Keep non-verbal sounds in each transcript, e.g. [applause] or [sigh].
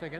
Say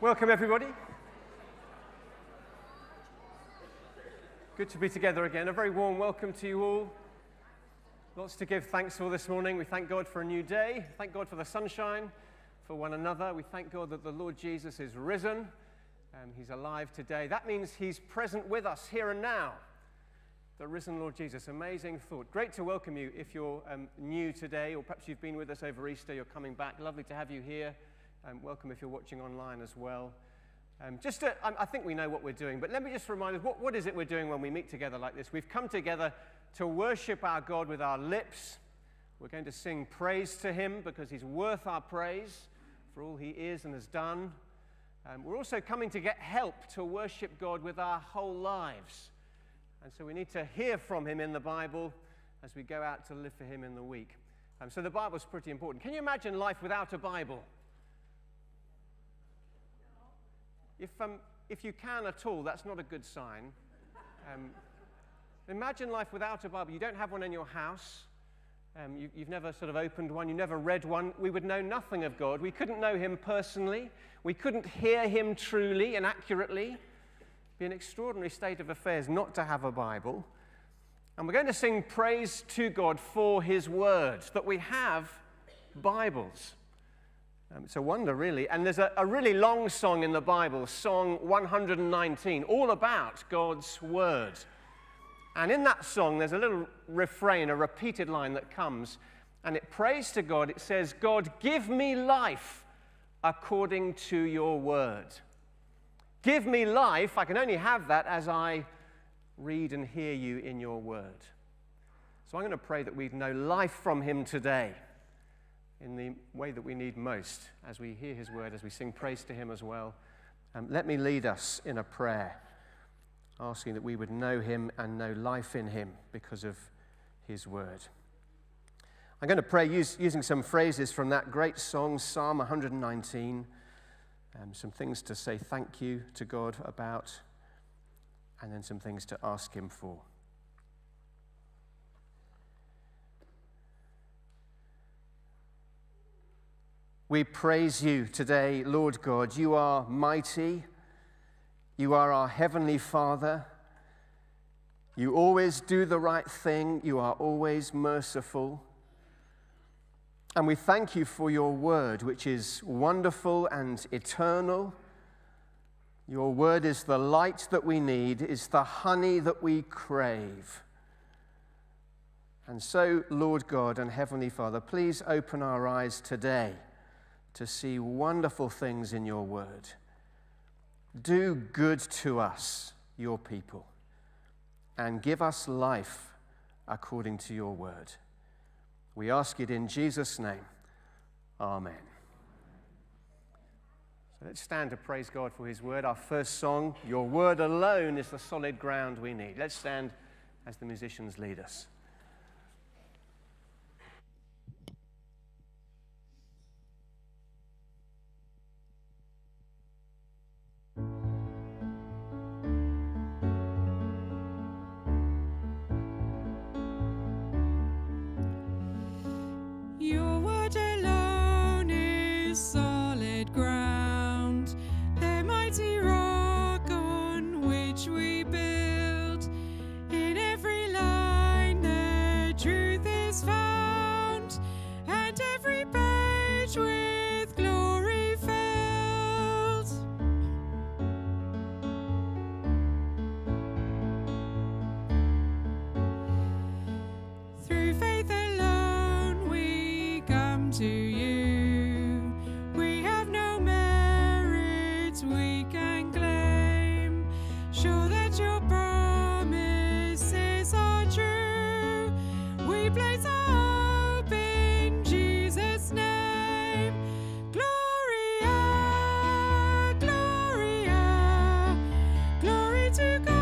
Welcome, everybody. Good to be together again. A very warm welcome to you all. Lots to give thanks for this morning. We thank God for a new day. Thank God for the sunshine, for one another. We thank God that the Lord Jesus is risen. Um, he's alive today. That means He's present with us here and now. The risen Lord Jesus. Amazing thought. Great to welcome you if you're um, new today, or perhaps you've been with us over Easter, you're coming back. Lovely to have you here. Um, welcome if you're watching online as well. Um, just to, I think we know what we're doing, but let me just remind us what, what is it we're doing when we meet together like this? We've come together to worship our God with our lips. We're going to sing praise to Him because He's worth our praise for all He is and has done. Um, we're also coming to get help to worship God with our whole lives. And so we need to hear from Him in the Bible as we go out to live for Him in the week. Um, so the Bible's pretty important. Can you imagine life without a Bible? If, um, if you can at all, that's not a good sign. Um, imagine life without a Bible. You don't have one in your house. Um, you, you've never sort of opened one. You never read one. We would know nothing of God. We couldn't know Him personally. We couldn't hear Him truly and accurately. It'd be an extraordinary state of affairs not to have a Bible. And we're going to sing praise to God for His Word, that we have Bibles. Um, it's a wonder, really. And there's a, a really long song in the Bible, Psalm 119, all about God's Word. And in that song, there's a little refrain, a repeated line that comes, and it prays to God. It says, God, give me life according to your word. Give me life. I can only have that as I read and hear you in your word. So I'm going to pray that we'd know life from him today in the way that we need most as we hear his word, as we sing praise to him as well. Um, let me lead us in a prayer, asking that we would know him and know life in him because of his word. I'm going to pray use, using some phrases from that great song, Psalm 119, um, some things to say thank you to God about, and then some things to ask him for. We praise you today, Lord God. You are mighty. You are our heavenly Father. You always do the right thing. You are always merciful. And we thank you for your word, which is wonderful and eternal. Your word is the light that we need, is the honey that we crave. And so, Lord God and Heavenly Father, please open our eyes today to see wonderful things in your word. Do good to us, your people, and give us life according to your word. We ask it in Jesus' name. Amen. So let's stand to praise God for his word. Our first song, Your Word Alone, is the solid ground we need. Let's stand as the musicians lead us. to go.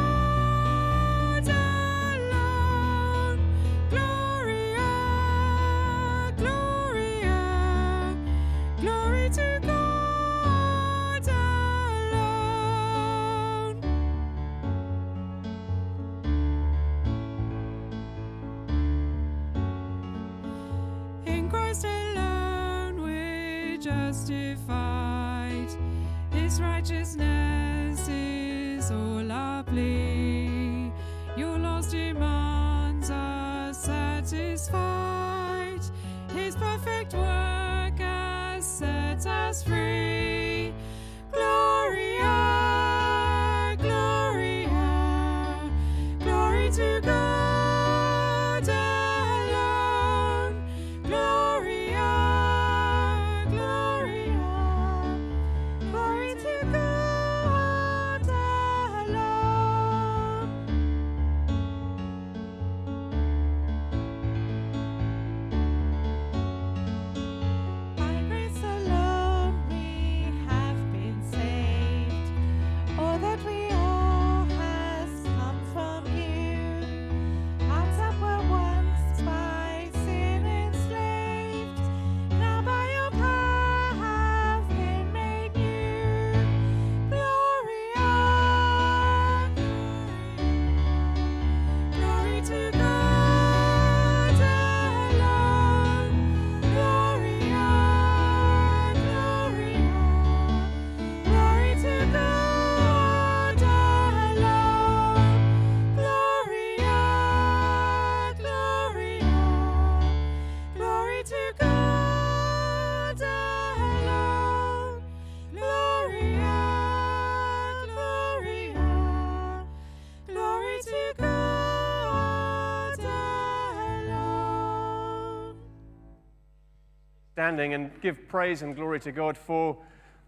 Standing and give praise and glory to God for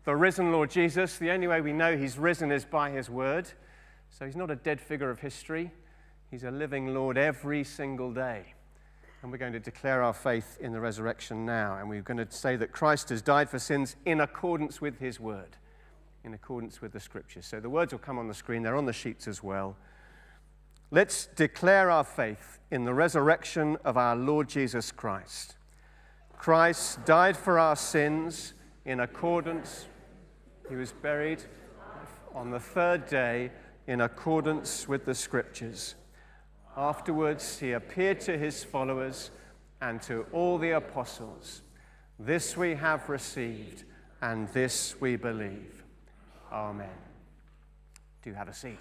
the risen Lord Jesus. The only way we know he's risen is by his word. So he's not a dead figure of history, he's a living Lord every single day. And we're going to declare our faith in the resurrection now. And we're going to say that Christ has died for sins in accordance with his word, in accordance with the scriptures. So the words will come on the screen, they're on the sheets as well. Let's declare our faith in the resurrection of our Lord Jesus Christ. Christ died for our sins in accordance, he was buried on the third day in accordance with the scriptures. Afterwards, he appeared to his followers and to all the apostles. This we have received, and this we believe. Amen. Do have a seat.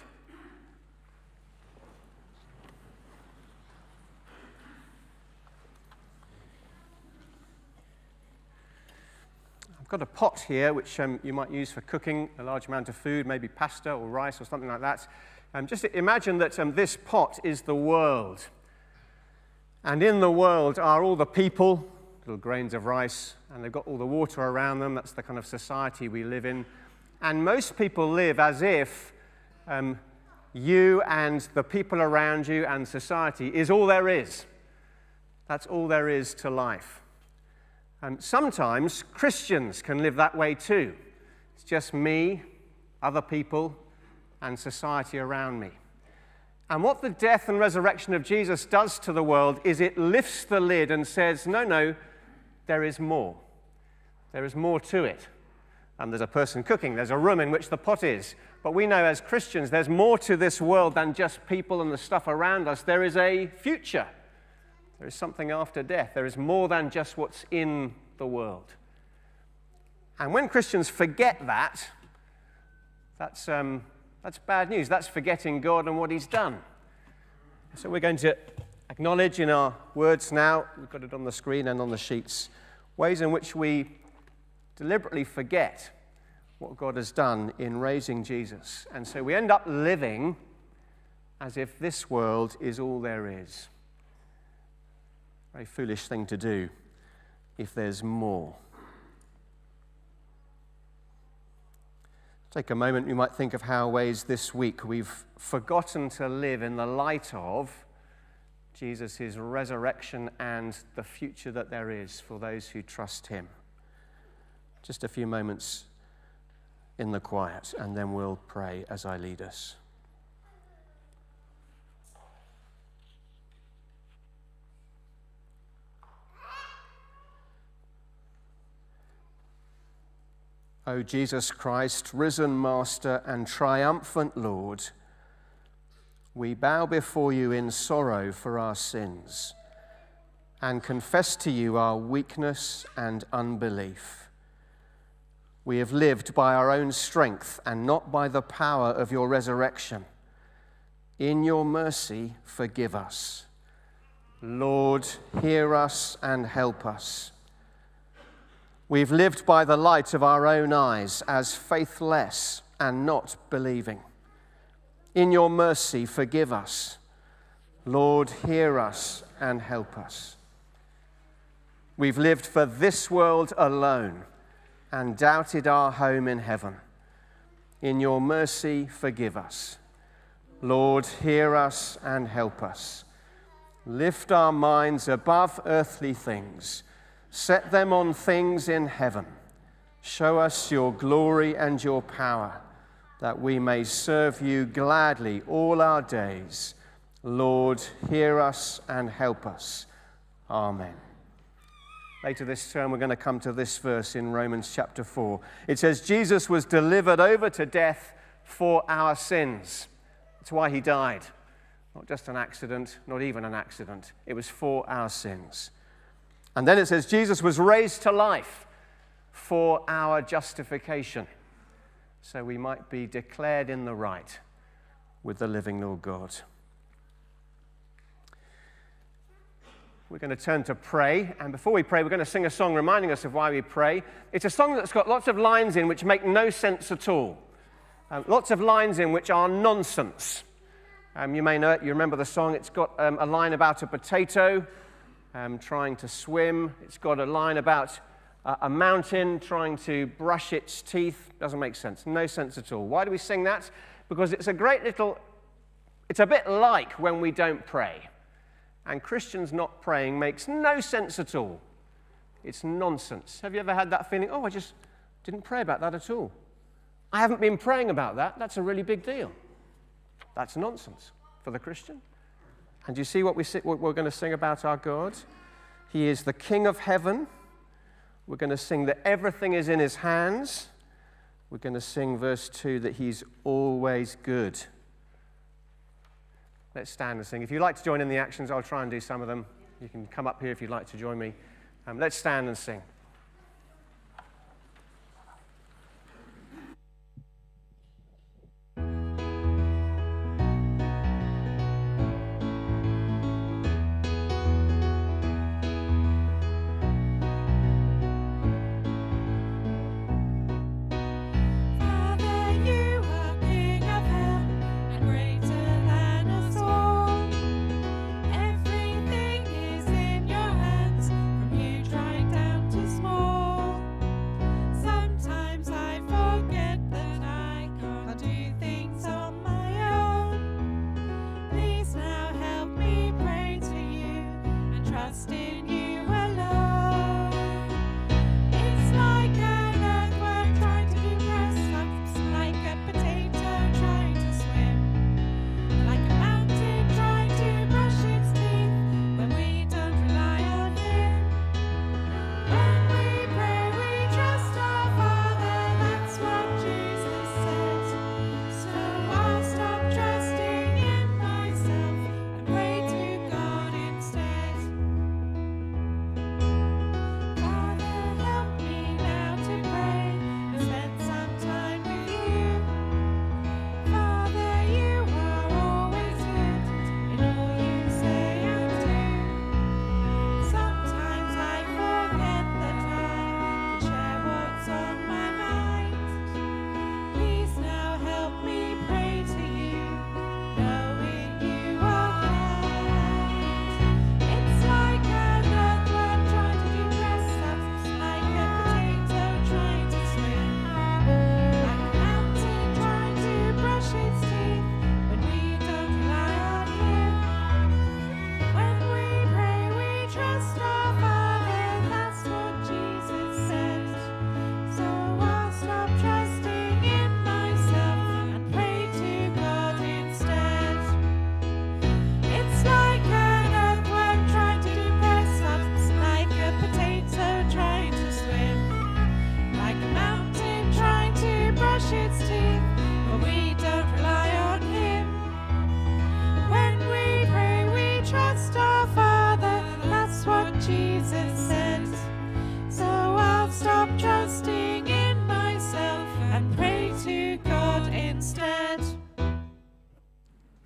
I've got a pot here which um, you might use for cooking a large amount of food, maybe pasta or rice or something like that. Um, just imagine that um, this pot is the world. And in the world are all the people, little grains of rice, and they've got all the water around them. That's the kind of society we live in. And most people live as if um, you and the people around you and society is all there is. That's all there is to life. Um, sometimes Christians can live that way too. It's just me, other people, and society around me. And what the death and resurrection of Jesus does to the world is it lifts the lid and says, no, no, there is more. There is more to it. And there's a person cooking, there's a room in which the pot is. But we know as Christians, there's more to this world than just people and the stuff around us. There is a future. There is something after death. There is more than just what's in the world. And when Christians forget that, that's, um, that's bad news. That's forgetting God and what He's done. So we're going to acknowledge in our words now, we've got it on the screen and on the sheets, ways in which we deliberately forget what God has done in raising Jesus. And so we end up living as if this world is all there is. Very foolish thing to do if there's more. Take a moment, you might think of how ways this week we've forgotten to live in the light of Jesus' resurrection and the future that there is for those who trust him. Just a few moments in the quiet, and then we'll pray as I lead us. O Jesus Christ, risen Master and triumphant Lord, we bow before you in sorrow for our sins and confess to you our weakness and unbelief. We have lived by our own strength and not by the power of your resurrection. In your mercy, forgive us. Lord, hear us and help us. We've lived by the light of our own eyes as faithless and not believing. In your mercy, forgive us. Lord, hear us and help us. We've lived for this world alone and doubted our home in heaven. In your mercy, forgive us. Lord, hear us and help us. Lift our minds above earthly things, set them on things in heaven. Show us your glory and your power, that we may serve you gladly all our days. Lord, hear us and help us. Amen. Later this term, we're going to come to this verse in Romans chapter 4. It says, Jesus was delivered over to death for our sins. That's why he died. Not just an accident, not even an accident. It was for our sins. And then it says, Jesus was raised to life for our justification. So we might be declared in the right with the living Lord God. We're going to turn to pray. And before we pray, we're going to sing a song reminding us of why we pray. It's a song that's got lots of lines in which make no sense at all. Uh, lots of lines in which are nonsense. Um, you may know it, you remember the song. It's got um, a line about a potato um, trying to swim, it's got a line about uh, a mountain trying to brush its teeth. Doesn't make sense. No sense at all. Why do we sing that? Because it's a great little, it's a bit like when we don't pray and Christians not praying makes no sense at all. It's nonsense. Have you ever had that feeling? Oh, I just didn't pray about that at all. I haven't been praying about that. That's a really big deal. That's nonsense for the Christian. And you see what, we, what we're going to sing about our God? He is the King of heaven. We're going to sing that everything is in his hands. We're going to sing verse 2 that he's always good. Let's stand and sing. If you'd like to join in the actions, I'll try and do some of them. You can come up here if you'd like to join me. Um, let's stand and sing.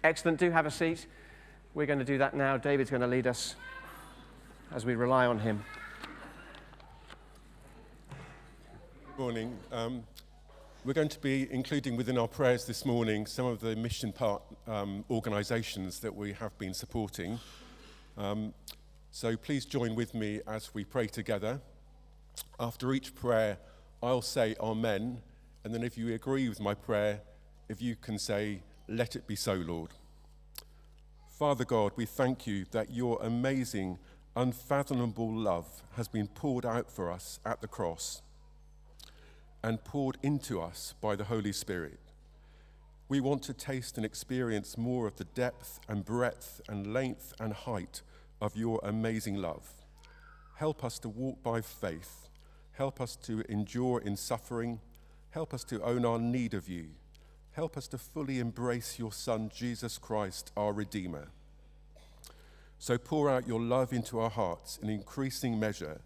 Excellent. Do have a seat. We're going to do that now. David's going to lead us as we rely on him. Good morning. Um, we're going to be including within our prayers this morning some of the mission part um, organisations that we have been supporting. Um, so please join with me as we pray together. After each prayer, I'll say Amen, and then if you agree with my prayer, if you can say, Let it be so, Lord. Father God, we thank you that your amazing, unfathomable love has been poured out for us at the cross and poured into us by the Holy Spirit. We want to taste and experience more of the depth and breadth and length and height of your amazing love. Help us to walk by faith. Help us to endure in suffering. Help us to own our need of you. Help us to fully embrace your Son, Jesus Christ, our Redeemer. So pour out your love into our hearts in increasing measure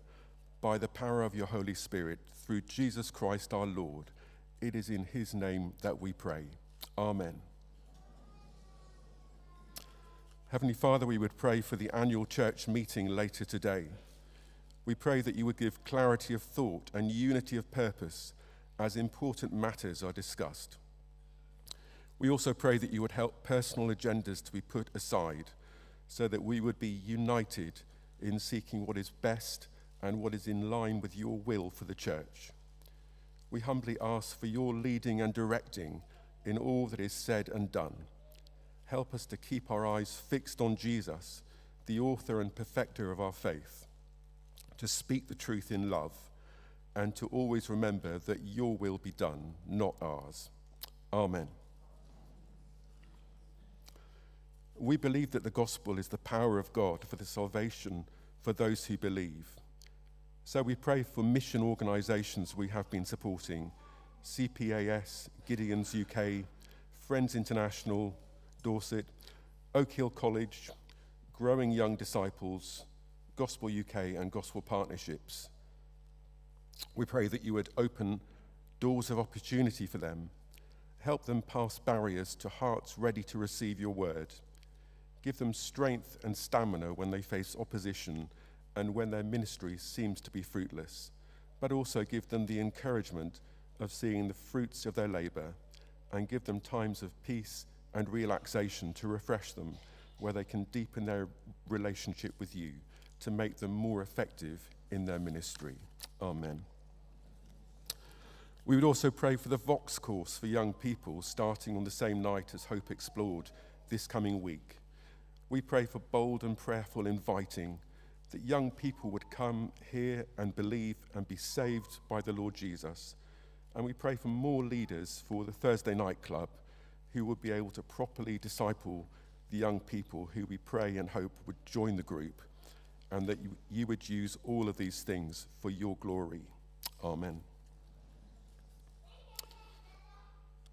by the power of your Holy Spirit through Jesus Christ our Lord. It is in his name that we pray. Amen. Heavenly Father, we would pray for the annual church meeting later today. We pray that you would give clarity of thought and unity of purpose as important matters are discussed. We also pray that you would help personal agendas to be put aside so that we would be united in seeking what is best and what is in line with your will for the church. We humbly ask for your leading and directing in all that is said and done. Help us to keep our eyes fixed on Jesus, the author and perfecter of our faith, to speak the truth in love, and to always remember that your will be done, not ours. Amen. We believe that the gospel is the power of God for the salvation for those who believe. So we pray for mission organisations we have been supporting CPAS, Gideon's UK, Friends International, Dorset, Oak Hill College, Growing Young Disciples, Gospel UK, and Gospel Partnerships. We pray that you would open doors of opportunity for them, help them pass barriers to hearts ready to receive your word, give them strength and stamina when they face opposition and when their ministry seems to be fruitless, but also give them the encouragement of seeing the fruits of their labor and give them times of peace and relaxation to refresh them where they can deepen their relationship with you to make them more effective in their ministry. Amen. We would also pray for the Vox course for young people starting on the same night as Hope Explored this coming week. We pray for bold and prayerful inviting that young people would come here and believe and be saved by the Lord Jesus. And we pray for more leaders for the Thursday Night Club who would be able to properly disciple the young people who we pray and hope would join the group, and that you, you would use all of these things for your glory. Amen.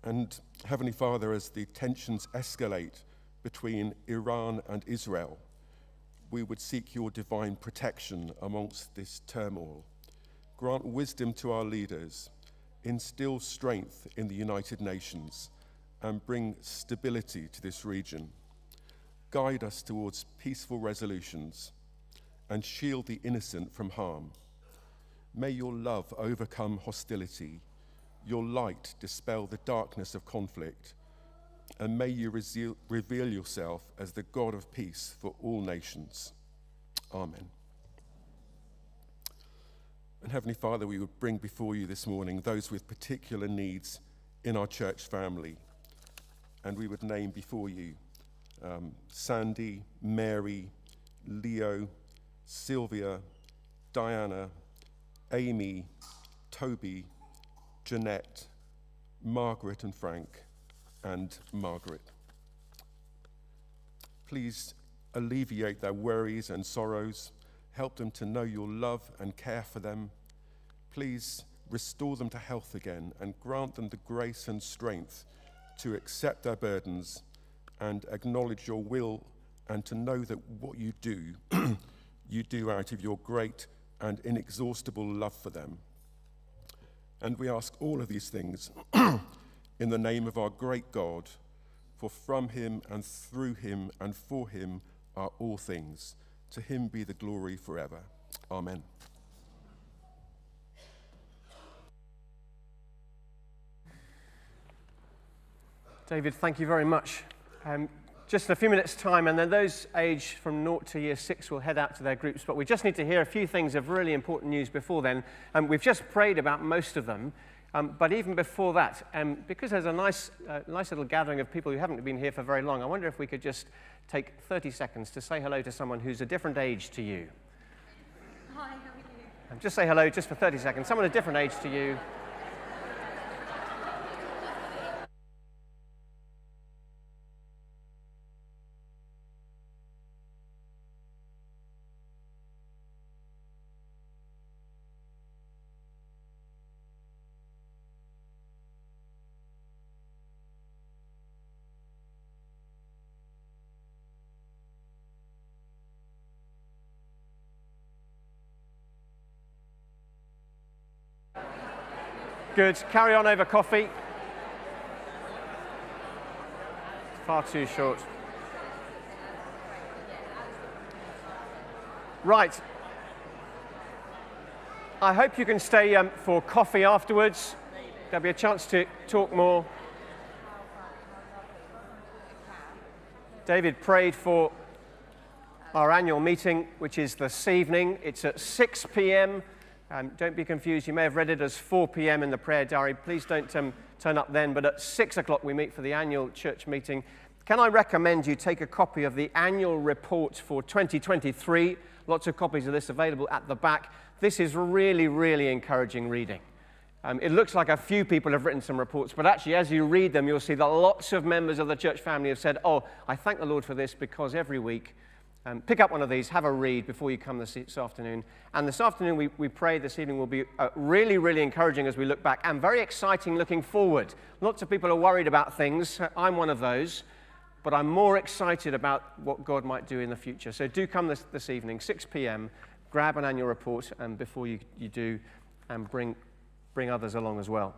And Heavenly Father, as the tensions escalate between Iran and Israel, we would seek your divine protection amongst this turmoil. Grant wisdom to our leaders, instill strength in the United Nations, and bring stability to this region. Guide us towards peaceful resolutions and shield the innocent from harm. May your love overcome hostility, your light dispel the darkness of conflict and may you reveal yourself as the God of peace for all nations. Amen. And Heavenly Father, we would bring before you this morning those with particular needs in our church family. And we would name before you um, Sandy, Mary, Leo, Sylvia, Diana, Amy, Toby, Jeanette, Margaret, and Frank and Margaret. Please alleviate their worries and sorrows. Help them to know your love and care for them. Please restore them to health again and grant them the grace and strength to accept their burdens and acknowledge your will and to know that what you do, [clears throat] you do out of your great and inexhaustible love for them. And we ask all of these things [clears throat] in the name of our great God, for from him and through him and for him are all things. To him be the glory forever. Amen. David, thank you very much. Um, just in a few minutes' time, and then those aged from naught to year six will head out to their groups. But we just need to hear a few things of really important news before then. Um, we've just prayed about most of them. Um, but even before that, um, because there's a nice, uh, nice little gathering of people who haven't been here for very long, I wonder if we could just take 30 seconds to say hello to someone who's a different age to you. Hi, how are you? Um, just say hello just for 30 seconds. Someone a different age to you. Good. Carry on over coffee. Far too short. Right. I hope you can stay um, for coffee afterwards. There'll be a chance to talk more. David prayed for our annual meeting, which is this evening. It's at 6 p.m. Um, don't be confused. You may have read it as 4 p.m. in the prayer diary. Please don't um, turn up then. But at 6 o'clock, we meet for the annual church meeting. Can I recommend you take a copy of the annual report for 2023? Lots of copies of this available at the back. This is really, really encouraging reading. Um, it looks like a few people have written some reports, but actually, as you read them, you'll see that lots of members of the church family have said, Oh, I thank the Lord for this because every week um, pick up one of these, have a read before you come this, this afternoon. And this afternoon, we, we pray this evening will be uh, really, really encouraging as we look back and very exciting looking forward. Lots of people are worried about things. I'm one of those. But I'm more excited about what God might do in the future. So do come this, this evening, 6 p.m., grab an annual report and before you, you do, and bring, bring others along as well.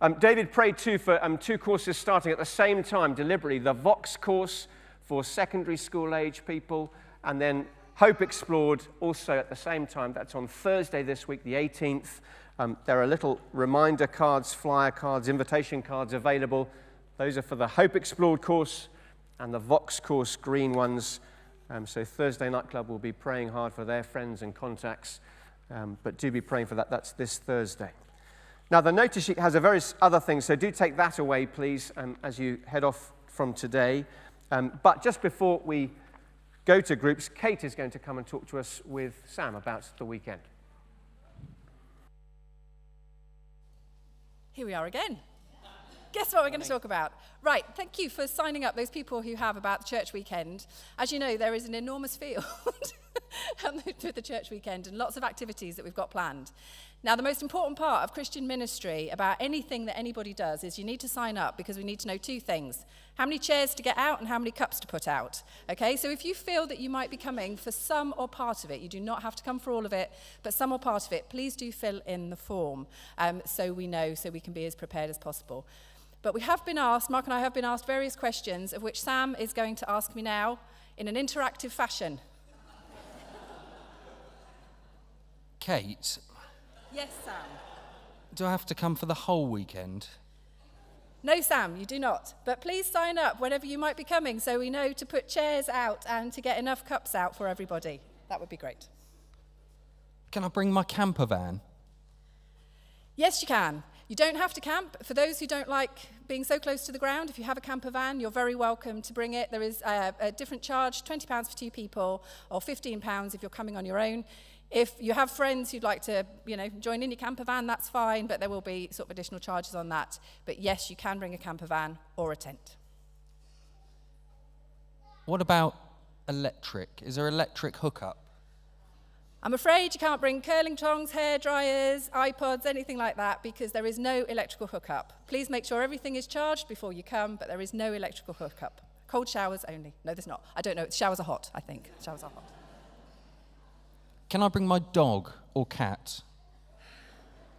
Um, David prayed too for um, two courses starting at the same time, deliberately the Vox course for secondary school age people, and then Hope Explored also at the same time. That's on Thursday this week, the 18th. Um, there are little reminder cards, flyer cards, invitation cards available. Those are for the Hope Explored course and the Vox course, green ones. Um, so Thursday Night Club will be praying hard for their friends and contacts, um, but do be praying for that. That's this Thursday. Now, the notice sheet has a various other things, so do take that away, please, um, as you head off from today. Um, but just before we go to groups, Kate is going to come and talk to us with Sam about the weekend. Here we are again. Guess what we're going to talk about? Right, thank you for signing up, those people who have about the church weekend. As you know, there is an enormous field [laughs] with the church weekend and lots of activities that we've got planned. Now, the most important part of Christian ministry about anything that anybody does is you need to sign up because we need to know two things how many chairs to get out and how many cups to put out. Okay, so if you feel that you might be coming for some or part of it, you do not have to come for all of it, but some or part of it, please do fill in the form um, so we know, so we can be as prepared as possible. But we have been asked, Mark and I have been asked various questions, of which Sam is going to ask me now in an interactive fashion. Kate, Yes, Sam. do I have to come for the whole weekend? No, Sam, you do not. But please sign up whenever you might be coming so we know to put chairs out and to get enough cups out for everybody. That would be great. Can I bring my camper van? Yes, you can. You don't have to camp. For those who don't like being so close to the ground, if you have a camper van, you're very welcome to bring it. There is a, a different charge £20 for two people, or £15 if you're coming on your own. If you have friends who'd like to, you know, join in your camper van, that's fine, but there will be sort of additional charges on that. But yes, you can bring a camper van or a tent. What about electric? Is there electric hookup? I'm afraid you can't bring curling tongs, hair dryers, iPods, anything like that because there is no electrical hookup. Please make sure everything is charged before you come, but there is no electrical hookup. Cold showers only. No, there's not. I don't know. Showers are hot, I think. Showers are hot. Can I bring my dog or cat?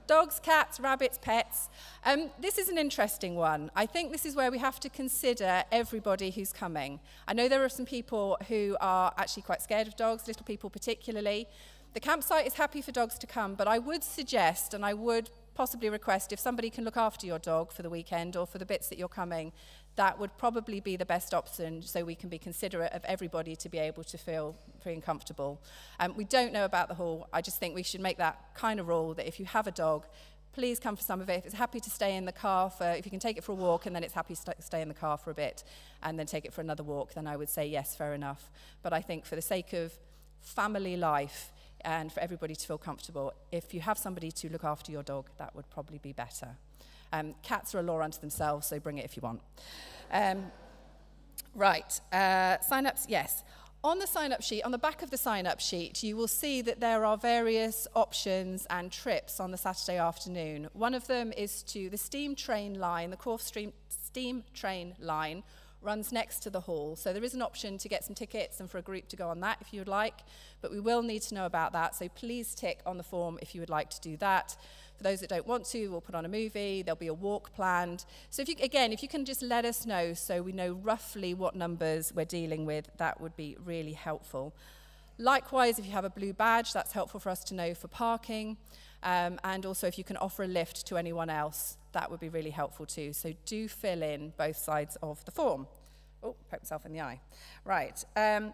dogs, cats, rabbits, pets. Um, this is an interesting one. I think this is where we have to consider everybody who's coming. I know there are some people who are actually quite scared of dogs, little people particularly. The campsite is happy for dogs to come, but I would suggest and I would possibly request if somebody can look after your dog for the weekend or for the bits that you're coming, that would probably be the best option so we can be considerate of everybody to be able to feel free and comfortable. Um, we don't know about the hall. I just think we should make that kind of rule that if you have a dog, please come for some of it. If it's happy to stay in the car for, if you can take it for a walk and then it's happy to stay in the car for a bit and then take it for another walk, then I would say yes, fair enough. But I think for the sake of family life, and for everybody to feel comfortable. If you have somebody to look after your dog, that would probably be better. Um, cats are a law unto themselves, so bring it if you want. Um, right, uh, sign ups, yes. On the sign up sheet, on the back of the sign up sheet, you will see that there are various options and trips on the Saturday afternoon. One of them is to the steam train line, the Corfe steam train line, runs next to the hall. So there is an option to get some tickets and for a group to go on that if you would like, but we will need to know about that. So please tick on the form if you would like to do that. For those that don't want to, we'll put on a movie. There'll be a walk planned. So if you, again, if you can just let us know so we know roughly what numbers we're dealing with, that would be really helpful. Likewise, if you have a blue badge, that's helpful for us to know for parking. Um, and also if you can offer a lift to anyone else, that would be really helpful too. So do fill in both sides of the form. Oh, poke myself in the eye. Right. Um,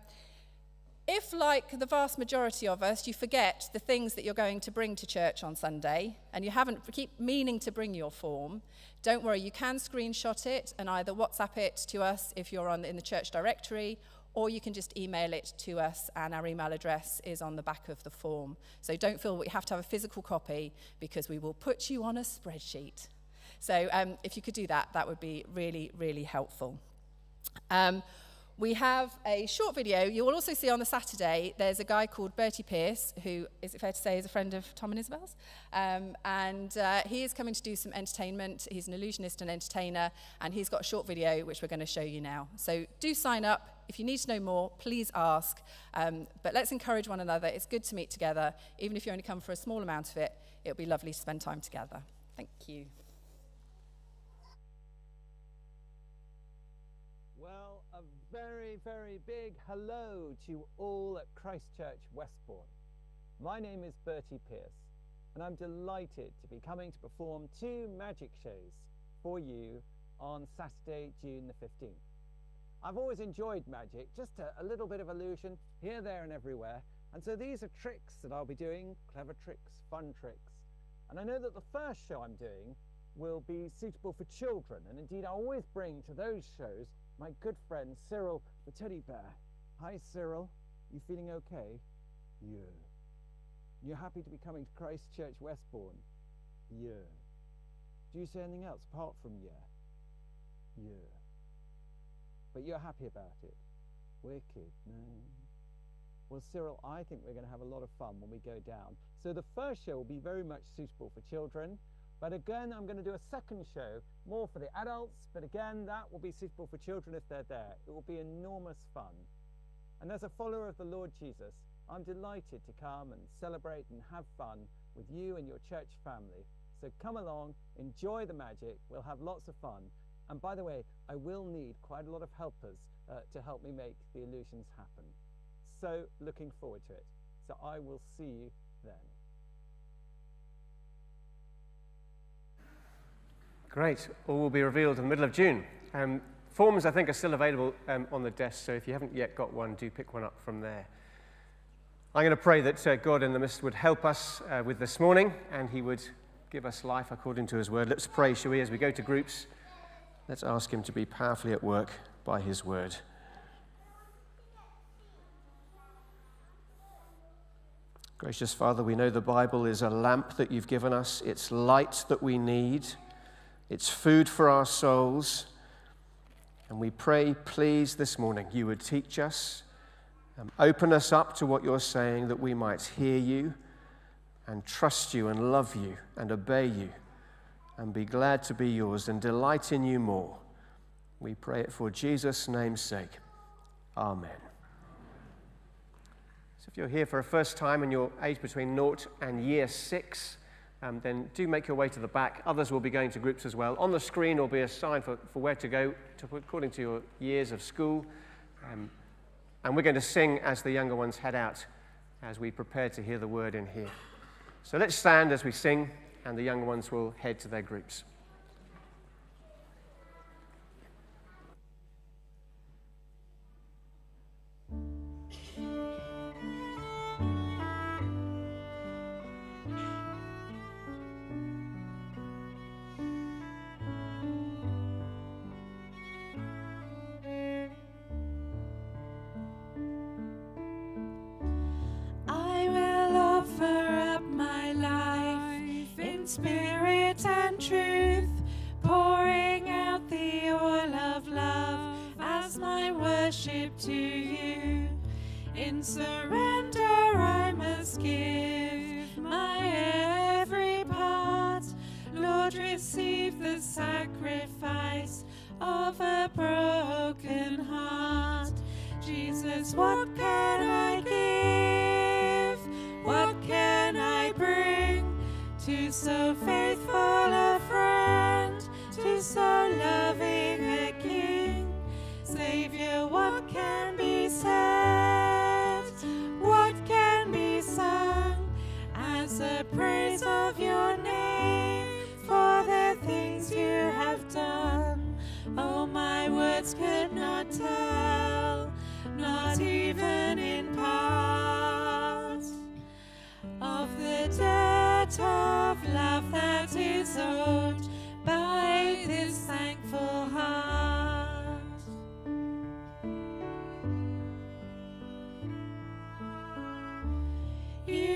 if, like the vast majority of us, you forget the things that you're going to bring to church on Sunday and you haven't keep meaning to bring your form, don't worry, you can screenshot it and either WhatsApp it to us if you're on in the church directory or you can just email it to us and our email address is on the back of the form. So don't feel you have to have a physical copy because we will put you on a spreadsheet. So um, if you could do that, that would be really, really helpful. Um, we have a short video. You will also see on the Saturday, there's a guy called Bertie Pierce, who, is it fair to say, is a friend of Tom and Isabel's? Um, and uh, he is coming to do some entertainment. He's an illusionist and entertainer, and he's got a short video which we're going to show you now. So do sign up. If you need to know more, please ask. Um, but let's encourage one another. It's good to meet together. Even if you only come for a small amount of it, it'll be lovely to spend time together. Thank you. Well, a very, very big hello to you all at Christ Church Westbourne. My name is Bertie Pierce, and I'm delighted to be coming to perform two magic shows for you on Saturday, June the 15th. I've always enjoyed magic, just a, a little bit of illusion here, there, and everywhere. And so these are tricks that I'll be doing clever tricks, fun tricks. And I know that the first show I'm doing will be suitable for children, and indeed, I always bring to those shows my good friend Cyril the teddy bear. Hi, Cyril. You feeling okay? Yeah. You're happy to be coming to Christ Church Westbourne? Yeah. Do you say anything else apart from yeah? Yeah. But you're happy about it? Wicked. No. Well, Cyril, I think we're going to have a lot of fun when we go down. So the first show will be very much suitable for children. But again, I'm going to do a second show, more for the adults, but again, that will be suitable for children if they're there. It will be enormous fun. And as a follower of the Lord Jesus, I'm delighted to come and celebrate and have fun with you and your church family. So come along, enjoy the magic, we'll have lots of fun. And by the way, I will need quite a lot of helpers uh, to help me make the illusions happen. So looking forward to it. So I will see you then. Great. All will be revealed in the middle of June. Um, forms, I think, are still available um, on the desk, so if you haven't yet got one, do pick one up from there. I'm going to pray that uh, God in the midst would help us uh, with this morning and He would give us life according to His word. Let's pray, shall we, as we go to groups? Let's ask Him to be powerfully at work by His word. Gracious Father, we know the Bible is a lamp that you've given us, it's light that we need. It's food for our souls. And we pray, please, this morning, you would teach us, um, open us up to what you're saying, that we might hear you and trust you and love you and obey you and be glad to be yours and delight in you more. We pray it for Jesus' name's sake. Amen. So, if you're here for a first time and you're aged between naught and year six, um, then do make your way to the back. Others will be going to groups as well. On the screen will be a sign for, for where to go to, according to your years of school. Um, and we're going to sing as the younger ones head out as we prepare to hear the word in here. So let's stand as we sing, and the younger ones will head to their groups. Surrender, I must give my every part. Lord, receive the sacrifice of a broken heart. Jesus, what can I give? What can I bring to so faithful a friend, to so loving a king? Savior, what can be said? As a praise of your name for the things you have done? Oh, my words could not tell, not even in part, of the debt of love that is owed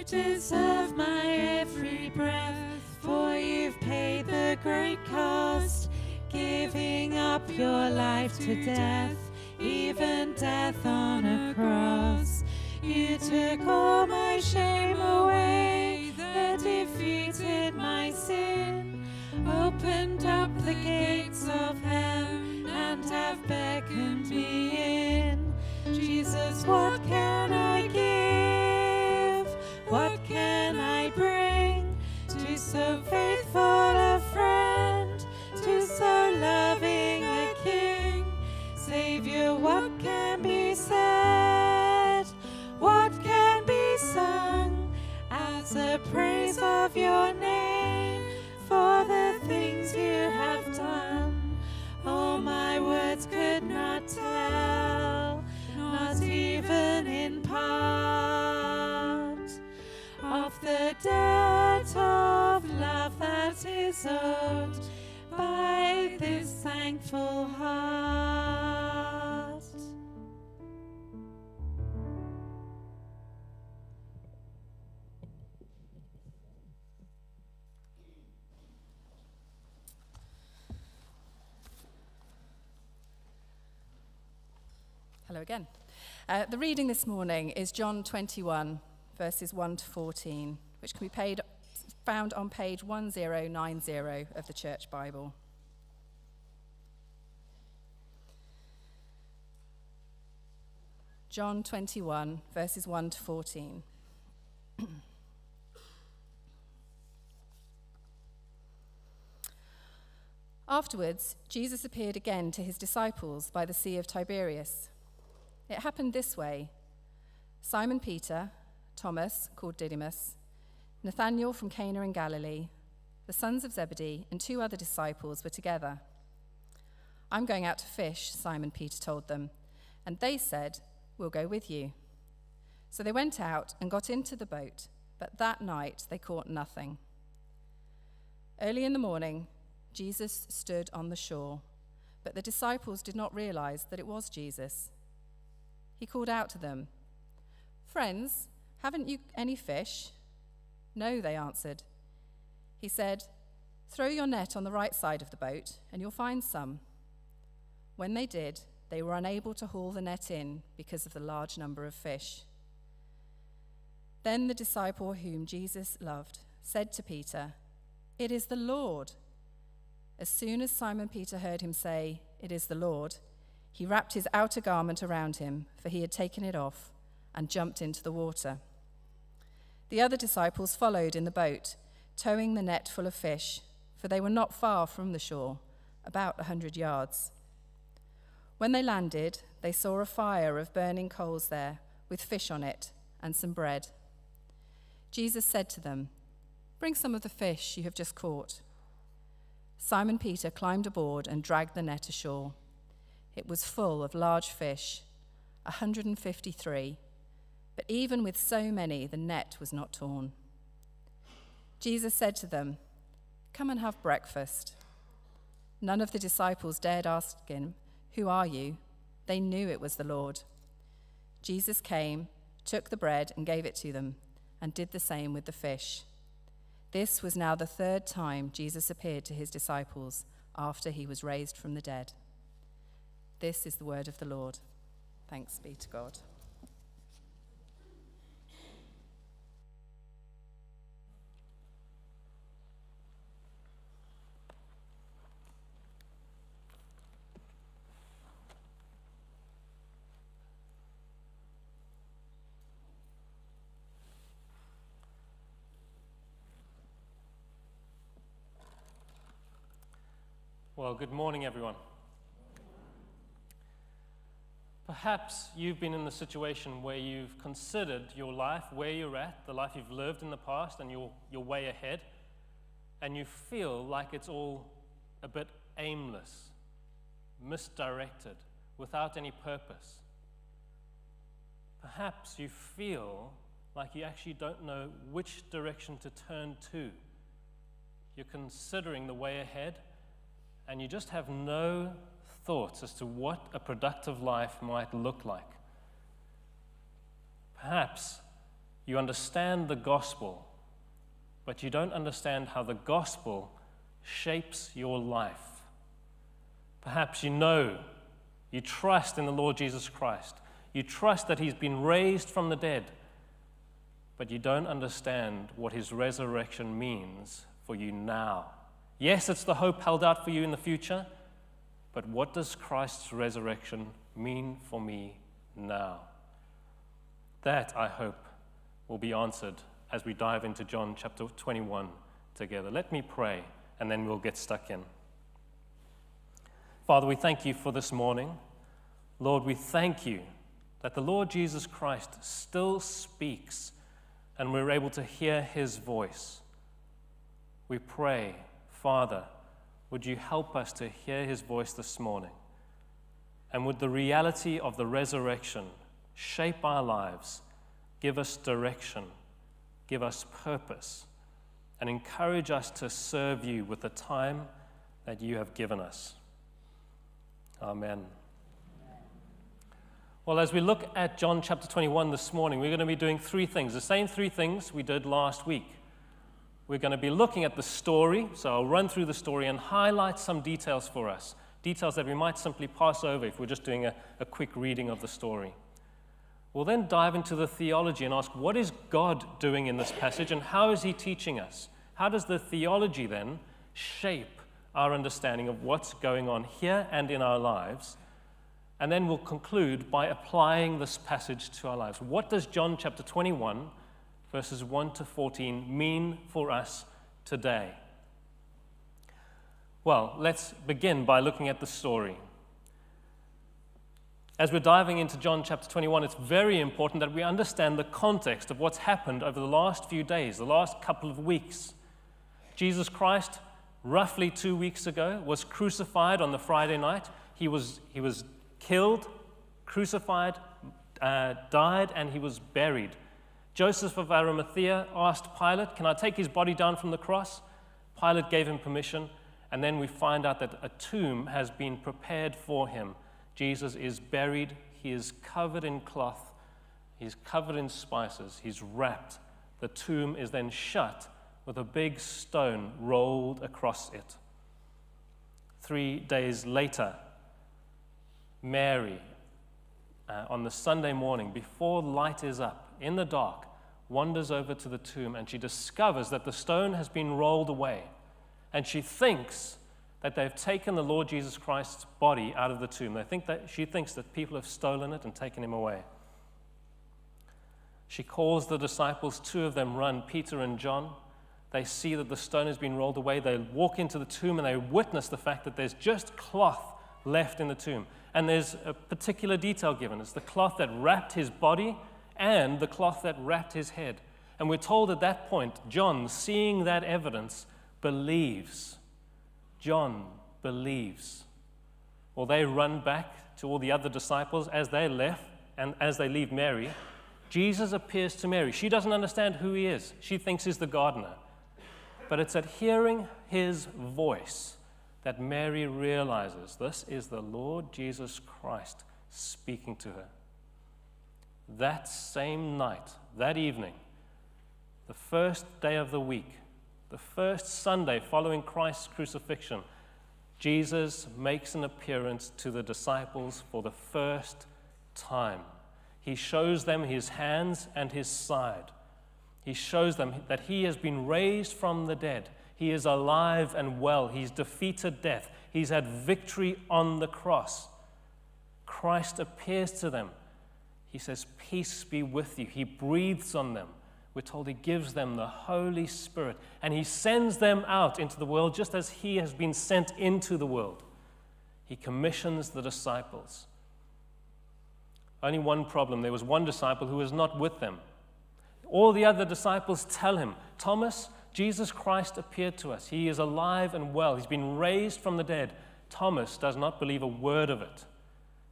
deserve my every breath, for you've paid the great cost, giving up your life to death, even death on a cross. You took all my shame away, that defeated my sin, opened up the gates of hell, and have beckoned me in. Jesus, what can I so faithful a friend, to so loving a king? Savior, what can be said? What can be sung as a praise of your owed by this thankful heart. Hello again. Uh, the reading this morning is John 21, verses 1 to 14, which can be paid, found on page 1090 of the Church Bible. John 21, verses 1 to 14. [clears throat] Afterwards, Jesus appeared again to his disciples by the Sea of Tiberias. It happened this way Simon Peter, Thomas, called Didymus, Nathanael from Cana in Galilee, the sons of Zebedee, and two other disciples were together. I'm going out to fish, Simon Peter told them, and they said, We'll go with you. So they went out and got into the boat, but that night they caught nothing. Early in the morning, Jesus stood on the shore, but the disciples did not realize that it was Jesus. He called out to them, Friends, haven't you any fish? No, they answered. He said, Throw your net on the right side of the boat, and you'll find some. When they did, they were unable to haul the net in because of the large number of fish. Then the disciple whom Jesus loved said to Peter, It is the Lord. As soon as Simon Peter heard him say, It is the Lord, he wrapped his outer garment around him, for he had taken it off, and jumped into the water. The other disciples followed in the boat, towing the net full of fish, for they were not far from the shore, about a hundred yards. When they landed, they saw a fire of burning coals there, with fish on it, and some bread. Jesus said to them, Bring some of the fish you have just caught. Simon Peter climbed aboard and dragged the net ashore. It was full of large fish, 153, but even with so many, the net was not torn. Jesus said to them, Come and have breakfast. None of the disciples dared ask him, Who are you? They knew it was the Lord. Jesus came, took the bread, and gave it to them, and did the same with the fish. This was now the third time Jesus appeared to his disciples after he was raised from the dead. This is the word of the Lord. Thanks be to God. Well, good morning, everyone. Perhaps you've been in the situation where you've considered your life, where you're at, the life you've lived in the past, and your, your way ahead, and you feel like it's all a bit aimless, misdirected, without any purpose. Perhaps you feel like you actually don't know which direction to turn to. You're considering the way ahead, and you just have no thoughts as to what a productive life might look like. Perhaps you understand the gospel, but you don't understand how the gospel shapes your life. Perhaps you know, you trust in the Lord Jesus Christ, you trust that He's been raised from the dead, but you don't understand what His resurrection means for you now. Yes, it's the hope held out for you in the future. But what does Christ's resurrection mean for me now? That, I hope, will be answered as we dive into John chapter 21 together. Let me pray, and then we'll get stuck in. Father, we thank you for this morning. Lord, we thank you that the Lord Jesus Christ still speaks and we're able to hear his voice. We pray, Father, would you help us to hear his voice this morning? And would the reality of the resurrection shape our lives, give us direction, give us purpose, and encourage us to serve you with the time that you have given us? Amen. Well, as we look at John chapter 21 this morning, we're going to be doing three things, the same three things we did last week. We're going to be looking at the story, so I'll run through the story and highlight some details for us, details that we might simply pass over if we're just doing a, a quick reading of the story. We'll then dive into the theology and ask what is God doing in this passage and how is He teaching us? How does the theology then shape our understanding of what's going on here and in our lives? And then we'll conclude by applying this passage to our lives. What does John chapter 21 verses 1 to 14 mean for us today? Well, let's begin by looking at the story. As we're diving into John chapter 21, it's very important that we understand the context of what's happened over the last few days, the last couple of weeks. Jesus Christ, roughly two weeks ago, was crucified on the Friday night. He was, he was killed, crucified, uh, died, and he was buried. Joseph of Arimathea asked Pilate, Can I take his body down from the cross? Pilate gave him permission, and then we find out that a tomb has been prepared for him. Jesus is buried, he is covered in cloth, he's covered in spices, he's wrapped. The tomb is then shut with a big stone rolled across it. Three days later, Mary, uh, on the Sunday morning, before light is up, in the dark, wanders over to the tomb and she discovers that the stone has been rolled away. And she thinks that they've taken the Lord Jesus Christ's body out of the tomb. They think that, she thinks that people have stolen it and taken him away. She calls the disciples, two of them run, Peter and John. They see that the stone has been rolled away. They walk into the tomb and they witness the fact that there's just cloth left in the tomb. And there's a particular detail given it's the cloth that wrapped his body and the cloth that wrapped his head. And we're told at that point, John, seeing that evidence, believes. John believes. Well, they run back to all the other disciples as they left and as they leave Mary. Jesus appears to Mary. She doesn't understand who he is, she thinks he's the gardener. But it's at hearing his voice that Mary realizes this is the Lord Jesus Christ speaking to her. That same night, that evening, the first day of the week, the first Sunday following Christ's crucifixion, Jesus makes an appearance to the disciples for the first time. He shows them his hands and his side. He shows them that he has been raised from the dead. He is alive and well. He's defeated death. He's had victory on the cross. Christ appears to them. He says, Peace be with you. He breathes on them. We're told he gives them the Holy Spirit and he sends them out into the world just as he has been sent into the world. He commissions the disciples. Only one problem there was one disciple who was not with them. All the other disciples tell him, Thomas, Jesus Christ appeared to us. He is alive and well. He's been raised from the dead. Thomas does not believe a word of it.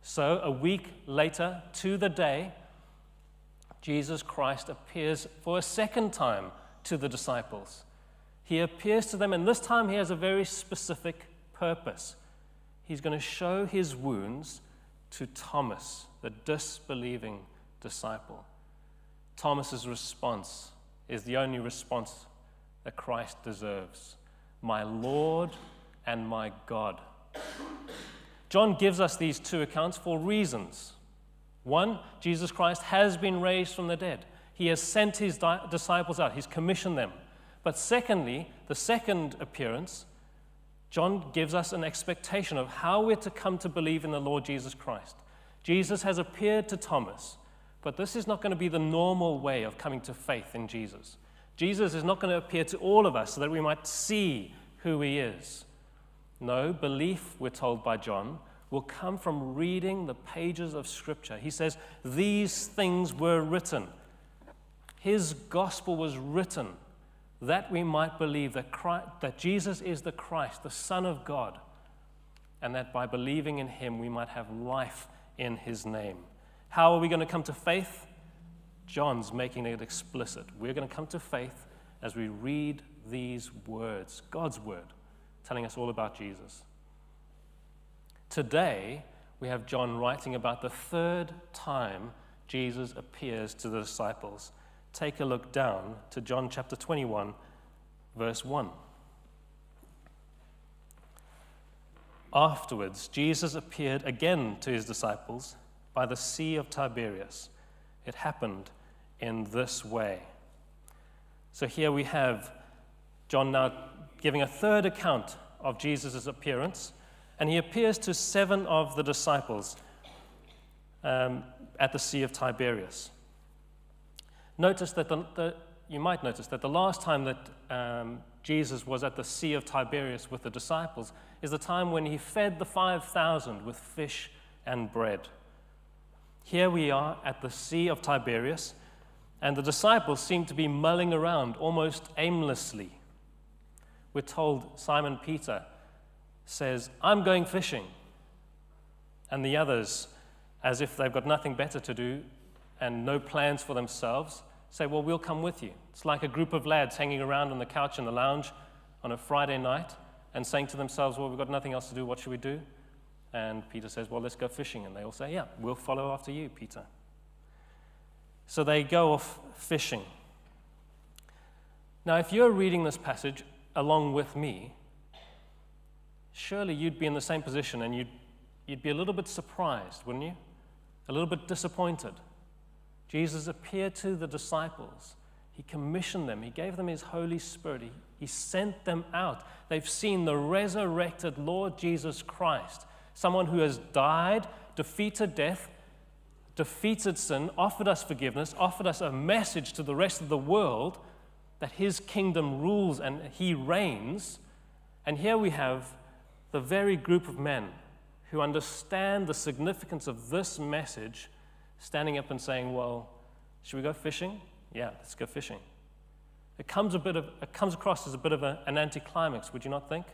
So, a week later, to the day, Jesus Christ appears for a second time to the disciples. He appears to them, and this time he has a very specific purpose. He's going to show his wounds to Thomas, the disbelieving disciple. Thomas's response is the only response that Christ deserves My Lord and my God. John gives us these two accounts for reasons. One, Jesus Christ has been raised from the dead. He has sent his di- disciples out, he's commissioned them. But secondly, the second appearance, John gives us an expectation of how we're to come to believe in the Lord Jesus Christ. Jesus has appeared to Thomas, but this is not going to be the normal way of coming to faith in Jesus. Jesus is not going to appear to all of us so that we might see who he is. No, belief, we're told by John, will come from reading the pages of Scripture. He says, These things were written. His gospel was written that we might believe that, Christ, that Jesus is the Christ, the Son of God, and that by believing in him we might have life in his name. How are we going to come to faith? John's making it explicit. We're going to come to faith as we read these words, God's word, telling us all about Jesus. Today, we have John writing about the third time Jesus appears to the disciples. Take a look down to John chapter 21, verse 1. Afterwards, Jesus appeared again to his disciples by the Sea of Tiberias. It happened in this way. So here we have John now giving a third account of Jesus' appearance and he appears to seven of the disciples um, at the Sea of Tiberias. Notice that the, the, you might notice that the last time that um, Jesus was at the Sea of Tiberias with the disciples is the time when he fed the 5,000 with fish and bread. Here we are at the Sea of Tiberias, and the disciples seem to be mulling around almost aimlessly. We're told Simon Peter says, I'm going fishing. And the others, as if they've got nothing better to do and no plans for themselves, say, Well, we'll come with you. It's like a group of lads hanging around on the couch in the lounge on a Friday night and saying to themselves, Well, we've got nothing else to do. What should we do? And Peter says, Well, let's go fishing. And they all say, Yeah, we'll follow after you, Peter. So they go off fishing. Now, if you're reading this passage along with me, surely you'd be in the same position and you'd, you'd be a little bit surprised, wouldn't you? A little bit disappointed. Jesus appeared to the disciples. He commissioned them. He gave them His Holy Spirit. He, he sent them out. They've seen the resurrected Lord Jesus Christ, someone who has died, defeated death, defeated sin, offered us forgiveness, offered us a message to the rest of the world that his kingdom rules and he reigns. And here we have the very group of men who understand the significance of this message standing up and saying, Well, should we go fishing? Yeah, let's go fishing. It comes, a bit of, it comes across as a bit of a, an anticlimax, would you not think?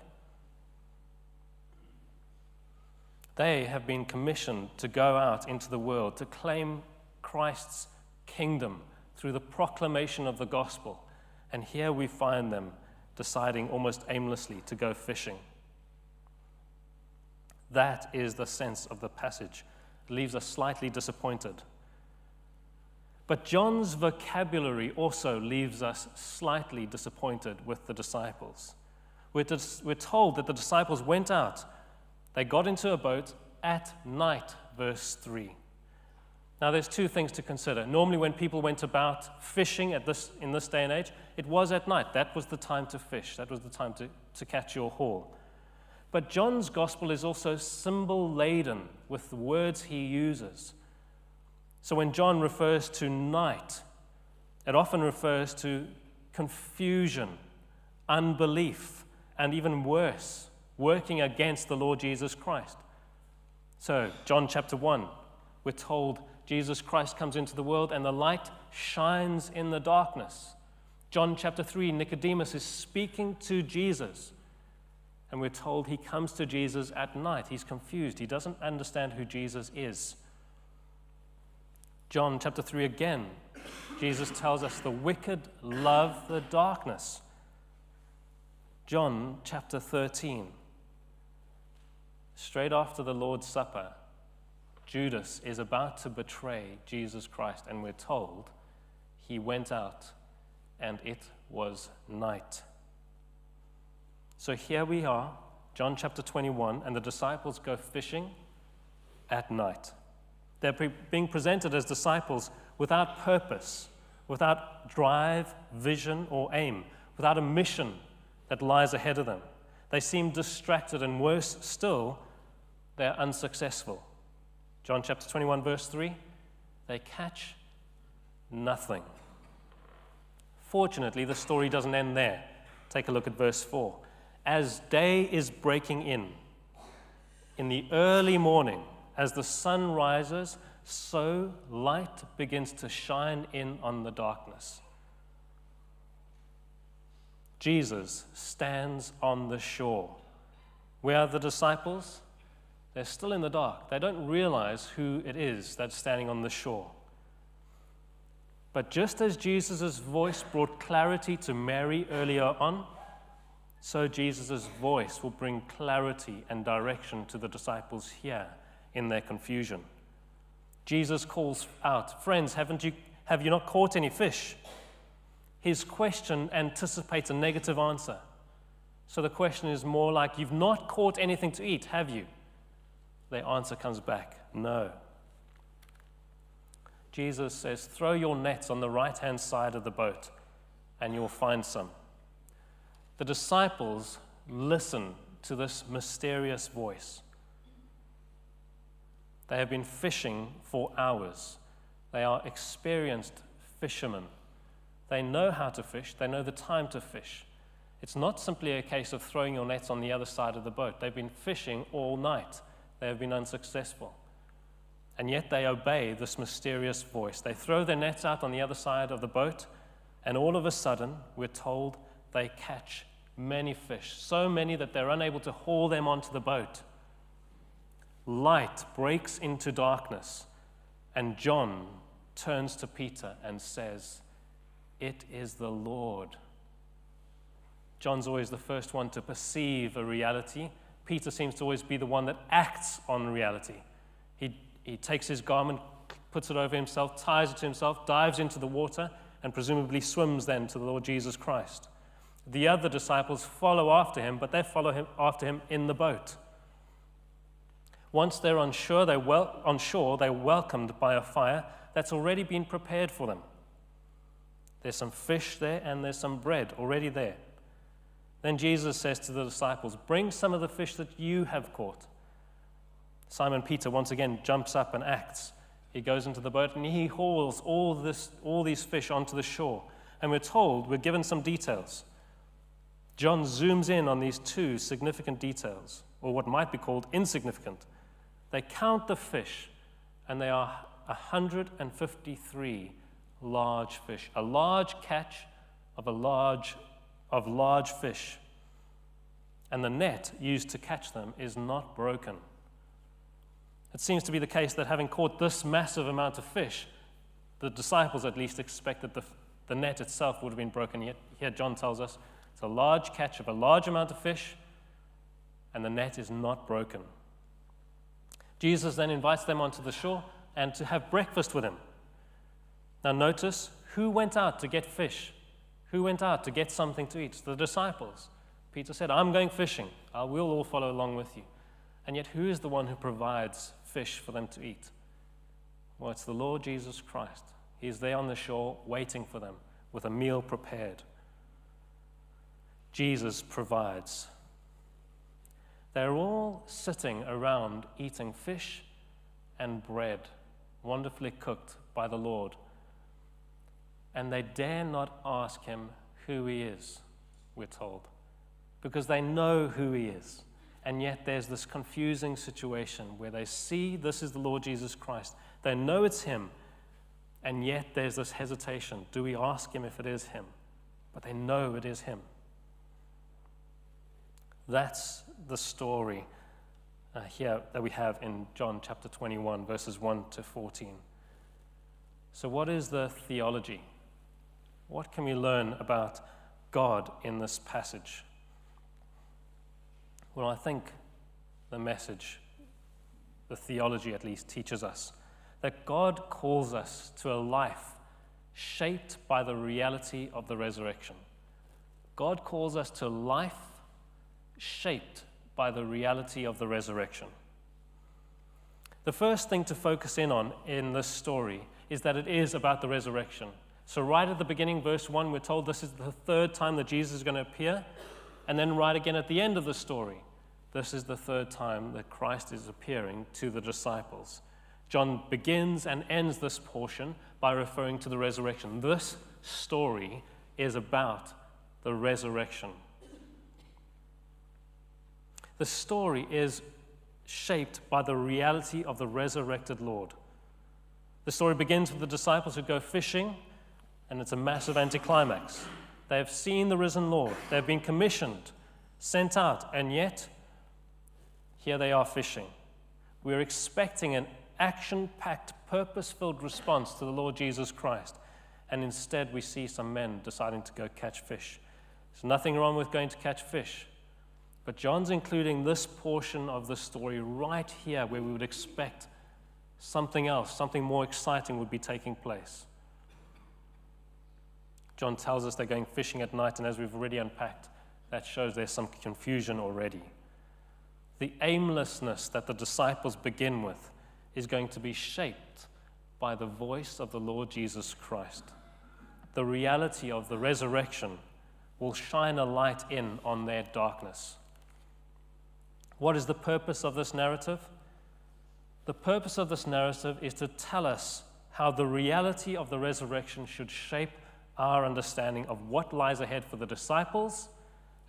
They have been commissioned to go out into the world to claim Christ's kingdom through the proclamation of the gospel. And here we find them deciding almost aimlessly to go fishing. That is the sense of the passage. It leaves us slightly disappointed. But John's vocabulary also leaves us slightly disappointed with the disciples. We're, dis- we're told that the disciples went out, they got into a boat at night, verse 3. Now, there's two things to consider. Normally, when people went about fishing at this, in this day and age, it was at night. That was the time to fish, that was the time to, to catch your haul. But John's gospel is also symbol laden with the words he uses. So when John refers to night, it often refers to confusion, unbelief, and even worse, working against the Lord Jesus Christ. So, John chapter 1, we're told Jesus Christ comes into the world and the light shines in the darkness. John chapter 3, Nicodemus is speaking to Jesus. And we're told he comes to Jesus at night. He's confused. He doesn't understand who Jesus is. John chapter 3 again, Jesus tells us the wicked love the darkness. John chapter 13, straight after the Lord's Supper, Judas is about to betray Jesus Christ, and we're told he went out and it was night. So here we are, John chapter 21, and the disciples go fishing at night. They're pre- being presented as disciples without purpose, without drive, vision, or aim, without a mission that lies ahead of them. They seem distracted, and worse still, they're unsuccessful. John chapter 21, verse 3 they catch nothing. Fortunately, the story doesn't end there. Take a look at verse 4 as day is breaking in, in the early morning, as the sun rises, so light begins to shine in on the darkness. Jesus stands on the shore. Where are the disciples? They're still in the dark. They don't realize who it is that's standing on the shore. But just as Jesus' voice brought clarity to Mary earlier on, so Jesus' voice will bring clarity and direction to the disciples here in their confusion. Jesus calls out, Friends, haven't you, have you not caught any fish? His question anticipates a negative answer. So the question is more like, You've not caught anything to eat, have you? The answer comes back, No. Jesus says, Throw your nets on the right hand side of the boat, and you'll find some. The disciples listen to this mysterious voice. They have been fishing for hours. They are experienced fishermen. They know how to fish, they know the time to fish. It's not simply a case of throwing your nets on the other side of the boat. They've been fishing all night, they have been unsuccessful. And yet they obey this mysterious voice. They throw their nets out on the other side of the boat, and all of a sudden, we're told they catch many fish, so many that they're unable to haul them onto the boat. Light breaks into darkness, and John turns to Peter and says, It is the Lord. John's always the first one to perceive a reality. Peter seems to always be the one that acts on reality. He, he takes his garment, puts it over himself, ties it to himself, dives into the water, and presumably swims then to the Lord Jesus Christ. The other disciples follow after him, but they follow him after him in the boat. Once they're on shore, they're, wel- on shore, they're welcomed by a fire that's already been prepared for them. There's some fish there and there's some bread already there. Then Jesus says to the disciples, Bring some of the fish that you have caught. Simon Peter once again jumps up and acts. He goes into the boat and he hauls all, this, all these fish onto the shore And we're told, we're given some details. John zooms in on these two significant details, or what might be called insignificant. They count the fish, and they are 153 large fish, a large catch of a large of large fish. And the net used to catch them is not broken. It seems to be the case that having caught this massive amount of fish, the disciples at least expected the, the net itself would have been broken. Yet here John tells us it's a large catch of a large amount of fish, and the net is not broken. Jesus then invites them onto the shore and to have breakfast with him. Now, notice who went out to get fish? Who went out to get something to eat? The disciples. Peter said, I'm going fishing. I will all follow along with you. And yet, who is the one who provides fish for them to eat? Well, it's the Lord Jesus Christ. He's there on the shore waiting for them with a meal prepared. Jesus provides. They're all sitting around eating fish and bread, wonderfully cooked by the Lord. And they dare not ask him who he is, we're told, because they know who he is. And yet there's this confusing situation where they see this is the Lord Jesus Christ. They know it's him, and yet there's this hesitation. Do we ask him if it is him? But they know it is him. That's the story uh, here that we have in John chapter 21, verses 1 to 14. So, what is the theology? What can we learn about God in this passage? Well, I think the message, the theology at least, teaches us that God calls us to a life shaped by the reality of the resurrection. God calls us to life shaped by the reality of the resurrection. The first thing to focus in on in this story is that it is about the resurrection. So, right at the beginning, verse 1, we're told this is the third time that Jesus is going to appear. And then, right again at the end of the story, this is the third time that Christ is appearing to the disciples. John begins and ends this portion by referring to the resurrection. This story is about the resurrection. The story is shaped by the reality of the resurrected Lord. The story begins with the disciples who go fishing, and it's a massive anticlimax. They have seen the risen Lord, they have been commissioned, sent out, and yet here they are fishing. We're expecting an action packed, purpose filled response to the Lord Jesus Christ, and instead we see some men deciding to go catch fish. There's nothing wrong with going to catch fish. But John's including this portion of the story right here where we would expect something else, something more exciting would be taking place. John tells us they're going fishing at night, and as we've already unpacked, that shows there's some confusion already. The aimlessness that the disciples begin with is going to be shaped by the voice of the Lord Jesus Christ. The reality of the resurrection will shine a light in on their darkness. What is the purpose of this narrative? The purpose of this narrative is to tell us how the reality of the resurrection should shape our understanding of what lies ahead for the disciples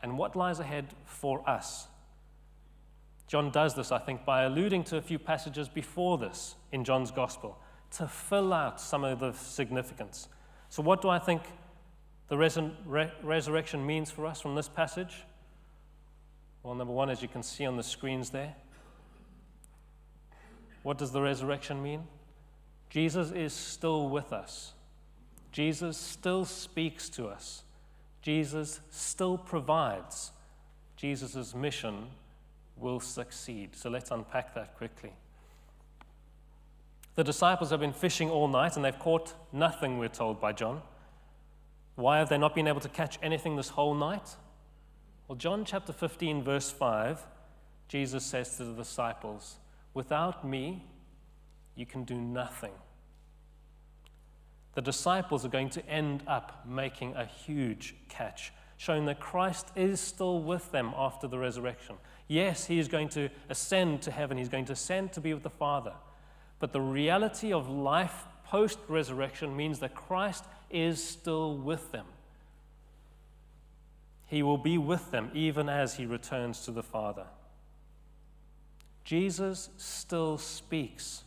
and what lies ahead for us. John does this, I think, by alluding to a few passages before this in John's Gospel to fill out some of the significance. So, what do I think the re- resurrection means for us from this passage? Well, number one, as you can see on the screens there, what does the resurrection mean? Jesus is still with us. Jesus still speaks to us. Jesus still provides. Jesus' mission will succeed. So let's unpack that quickly. The disciples have been fishing all night and they've caught nothing, we're told by John. Why have they not been able to catch anything this whole night? Well, John chapter 15, verse 5, Jesus says to the disciples, Without me, you can do nothing. The disciples are going to end up making a huge catch, showing that Christ is still with them after the resurrection. Yes, he is going to ascend to heaven, he's going to ascend to be with the Father. But the reality of life post resurrection means that Christ is still with them. He will be with them even as he returns to the Father. Jesus still speaks.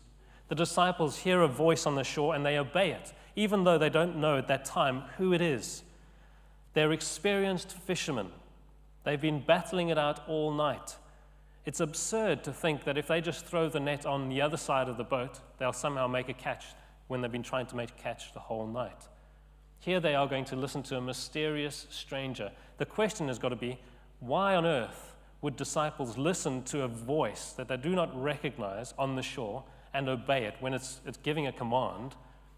The disciples hear a voice on the shore and they obey it, even though they don't know at that time who it is. They're experienced fishermen. They've been battling it out all night. It's absurd to think that if they just throw the net on the other side of the boat, they'll somehow make a catch when they've been trying to make a catch the whole night. Here they are going to listen to a mysterious stranger. The question has got to be why on earth would disciples listen to a voice that they do not recognize on the shore and obey it when it's, it's giving a command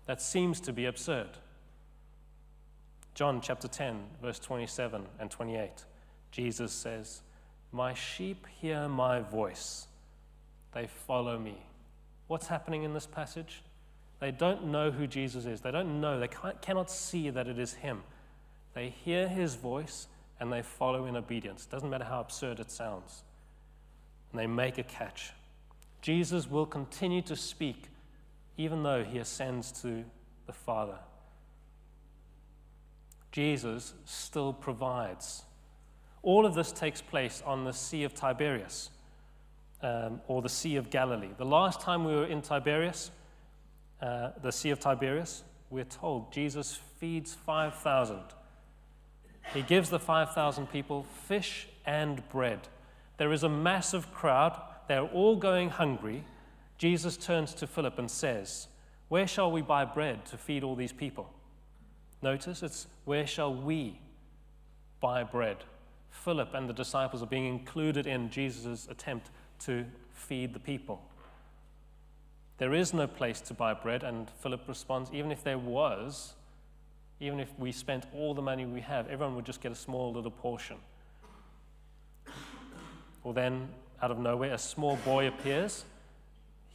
that seems to be absurd? John chapter 10, verse 27 and 28, Jesus says, My sheep hear my voice, they follow me. What's happening in this passage? They don't know who Jesus is. They don't know. They cannot see that it is Him. They hear His voice and they follow in obedience. Doesn't matter how absurd it sounds. And they make a catch. Jesus will continue to speak even though He ascends to the Father. Jesus still provides. All of this takes place on the Sea of Tiberias, um, or the Sea of Galilee. The last time we were in Tiberias, uh, the Sea of Tiberias, we're told Jesus feeds 5,000. He gives the 5,000 people fish and bread. There is a massive crowd. They're all going hungry. Jesus turns to Philip and says, Where shall we buy bread to feed all these people? Notice it's where shall we buy bread? Philip and the disciples are being included in Jesus' attempt to feed the people. There is no place to buy bread, and Philip responds, even if there was, even if we spent all the money we have, everyone would just get a small little portion. Well, then, out of nowhere, a small boy appears.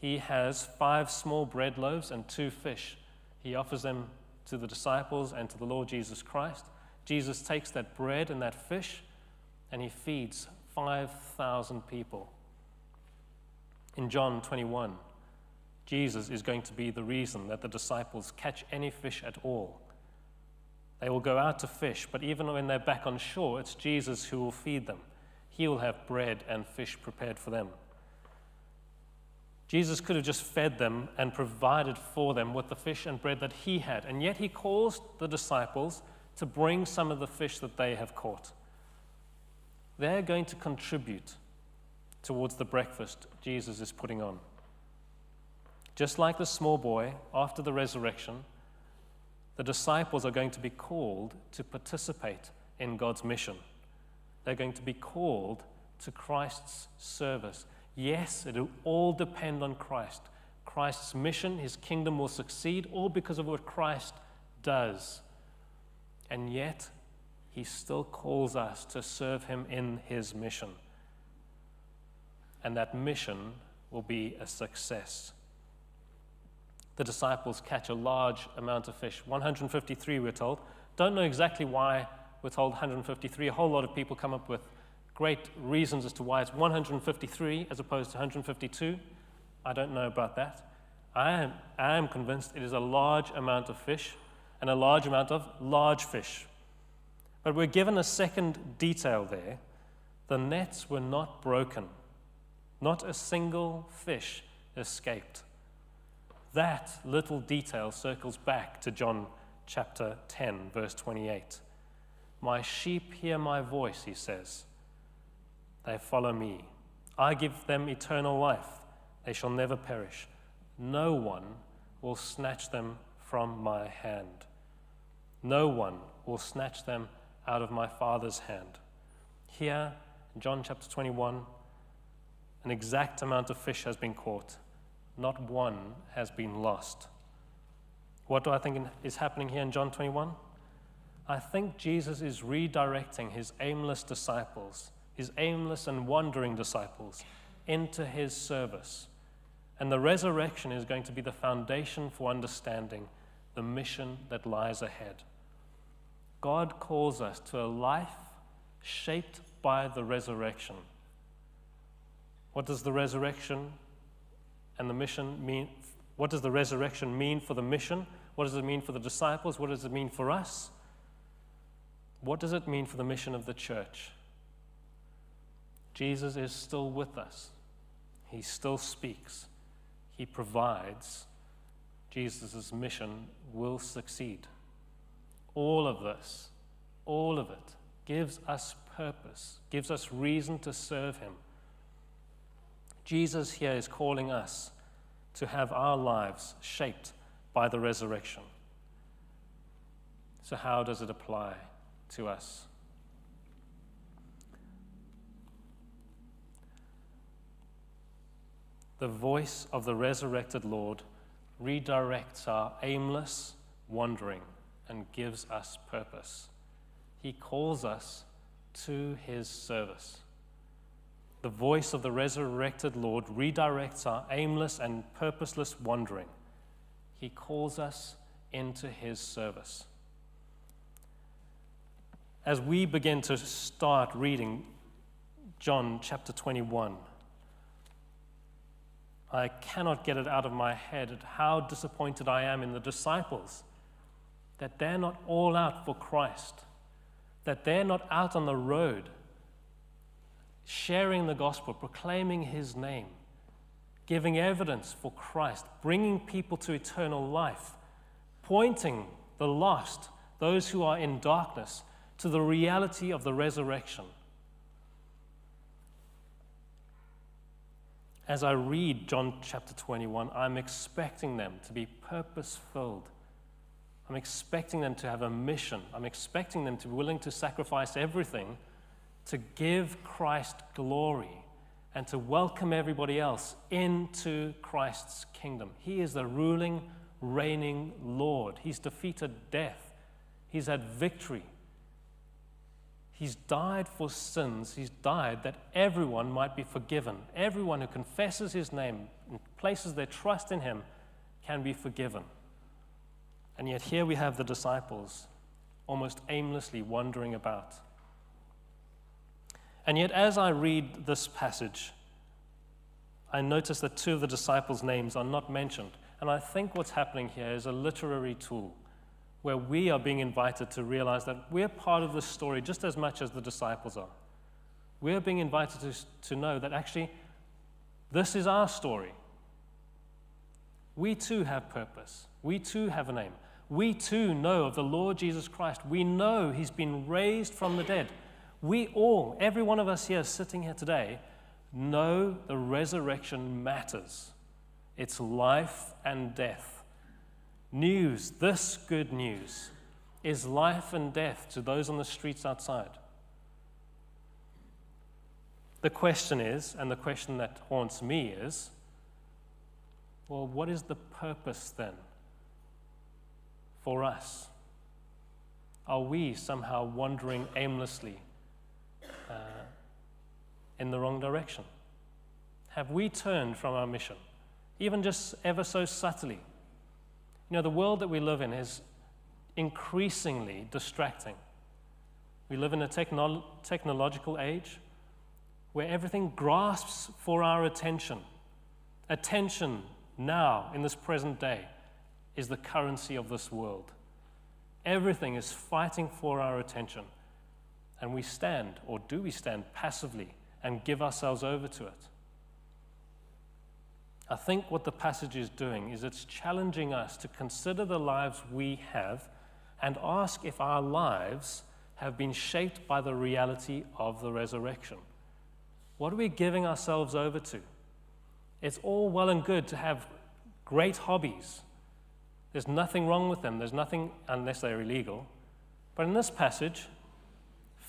He has five small bread loaves and two fish. He offers them to the disciples and to the Lord Jesus Christ. Jesus takes that bread and that fish and he feeds 5,000 people. In John 21, Jesus is going to be the reason that the disciples catch any fish at all. They will go out to fish, but even when they're back on shore, it's Jesus who will feed them. He will have bread and fish prepared for them. Jesus could have just fed them and provided for them with the fish and bread that he had, and yet he calls the disciples to bring some of the fish that they have caught. They're going to contribute towards the breakfast Jesus is putting on. Just like the small boy after the resurrection, the disciples are going to be called to participate in God's mission. They're going to be called to Christ's service. Yes, it will all depend on Christ. Christ's mission, his kingdom will succeed, all because of what Christ does. And yet, he still calls us to serve him in his mission. And that mission will be a success. The disciples catch a large amount of fish 153, we're told. Don't know exactly why we're told 153. A whole lot of people come up with great reasons as to why it's 153 as opposed to 152. I don't know about that. I am, I am convinced it is a large amount of fish and a large amount of large fish. But we're given a second detail there. The nets were not broken, not a single fish escaped. That little detail circles back to John chapter 10, verse 28. My sheep hear my voice, he says. They follow me. I give them eternal life. They shall never perish. No one will snatch them from my hand. No one will snatch them out of my Father's hand. Here, in John chapter 21, an exact amount of fish has been caught. Not one has been lost. What do I think is happening here in John 21? I think Jesus is redirecting his aimless disciples his aimless and wandering disciples into his service. And the resurrection is going to be the foundation for understanding the mission that lies ahead. God calls us to a life shaped by the resurrection. What does the resurrection and the mission mean? What does the resurrection mean for the mission? What does it mean for the disciples? What does it mean for us? What does it mean for the mission of the church? Jesus is still with us. He still speaks. He provides. Jesus' mission will succeed. All of this, all of it, gives us purpose, gives us reason to serve Him. Jesus here is calling us to have our lives shaped by the resurrection. So, how does it apply to us? The voice of the resurrected Lord redirects our aimless wandering and gives us purpose. He calls us to his service. The voice of the resurrected Lord redirects our aimless and purposeless wandering. He calls us into his service. As we begin to start reading John chapter 21, I cannot get it out of my head at how disappointed I am in the disciples that they're not all out for Christ, that they're not out on the road sharing the gospel, proclaiming his name, giving evidence for Christ, bringing people to eternal life, pointing the lost, those who are in darkness, to the reality of the resurrection. As I read John chapter 21, I'm expecting them to be purpose filled. I'm expecting them to have a mission. I'm expecting them to be willing to sacrifice everything to give Christ glory and to welcome everybody else into Christ's kingdom. He is the ruling, reigning Lord. He's defeated death, He's had victory. He's died for sins. He's died that everyone might be forgiven. Everyone who confesses his name and places their trust in him can be forgiven. And yet, here we have the disciples almost aimlessly wandering about. And yet, as I read this passage, I notice that two of the disciples' names are not mentioned. And I think what's happening here is a literary tool where we are being invited to realize that we're part of this story just as much as the disciples are. We're being invited to, to know that actually this is our story. We too have purpose. We too have a name. We too know of the Lord Jesus Christ. We know he's been raised from the dead. We all, every one of us here sitting here today, know the resurrection matters. It's life and death news, this good news, is life and death to those on the streets outside. The question is, and the question that haunts me is, well, what is the purpose then for us? Are we somehow wandering aimlessly uh, in the wrong direction? Have we turned from our mission, even just ever so subtly? You know, the world that we live in is increasingly distracting. We live in a technolo- technological age where everything grasps for our attention. Attention now, in this present day, is the currency of this world. Everything is fighting for our attention. And we stand, or do we stand passively and give ourselves over to it? I think what the passage is doing is it's challenging us to consider the lives we have and ask if our lives have been shaped by the reality of the resurrection. What are we giving ourselves over to? It's all well and good to have great hobbies. There's nothing wrong with them. There's nothing, unless they're illegal. But in this passage,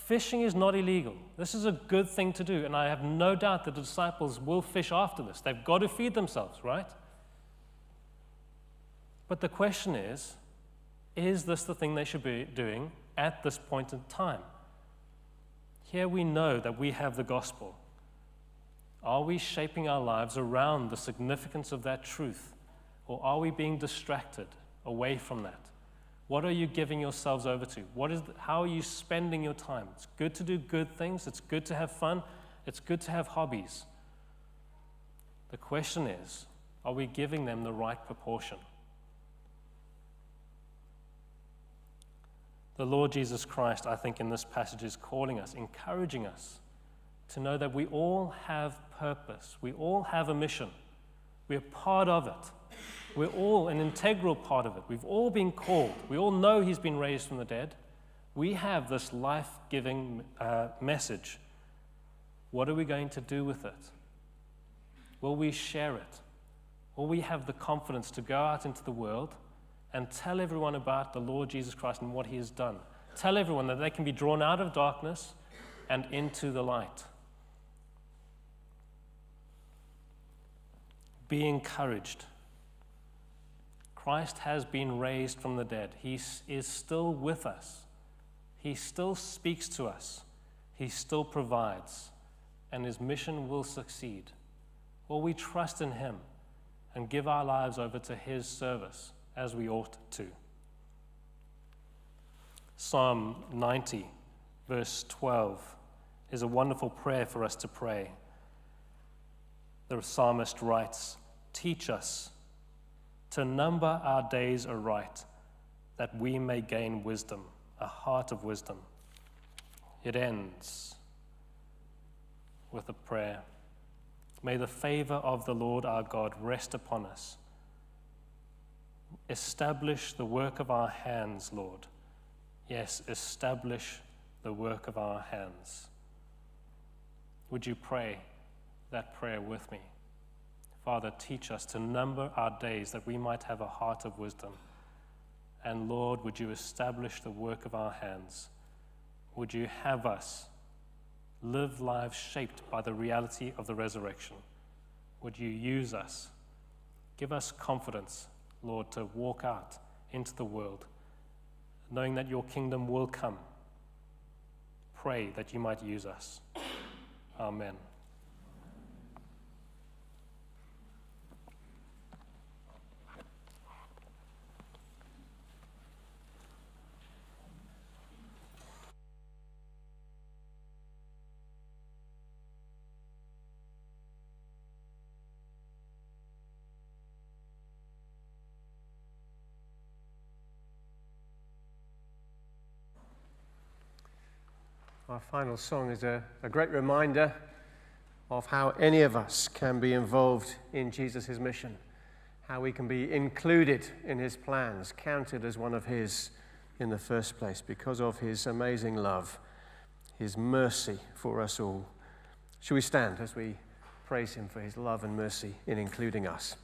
Fishing is not illegal. This is a good thing to do, and I have no doubt that the disciples will fish after this. They've got to feed themselves, right? But the question is is this the thing they should be doing at this point in time? Here we know that we have the gospel. Are we shaping our lives around the significance of that truth, or are we being distracted away from that? What are you giving yourselves over to? What is the, how are you spending your time? It's good to do good things, it's good to have fun, it's good to have hobbies. The question is are we giving them the right proportion? The Lord Jesus Christ, I think, in this passage is calling us, encouraging us to know that we all have purpose, we all have a mission, we're part of it. We're all an integral part of it. We've all been called. We all know He's been raised from the dead. We have this life giving uh, message. What are we going to do with it? Will we share it? Will we have the confidence to go out into the world and tell everyone about the Lord Jesus Christ and what He has done? Tell everyone that they can be drawn out of darkness and into the light. Be encouraged. Christ has been raised from the dead. He is still with us. He still speaks to us. He still provides. And his mission will succeed. Will we trust in him and give our lives over to his service as we ought to? Psalm 90, verse 12, is a wonderful prayer for us to pray. The psalmist writes, Teach us to number our days aright, that we may gain wisdom, a heart of wisdom. It ends with a prayer. May the favor of the Lord our God rest upon us. Establish the work of our hands, Lord. Yes, establish the work of our hands. Would you pray that prayer with me? Father, teach us to number our days that we might have a heart of wisdom. And Lord, would you establish the work of our hands? Would you have us live lives shaped by the reality of the resurrection? Would you use us? Give us confidence, Lord, to walk out into the world, knowing that your kingdom will come. Pray that you might use us. Amen. Our final song is a, a great reminder of how any of us can be involved in Jesus' mission, how we can be included in his plans, counted as one of his in the first place because of his amazing love, his mercy for us all. Shall we stand as we praise him for his love and mercy in including us?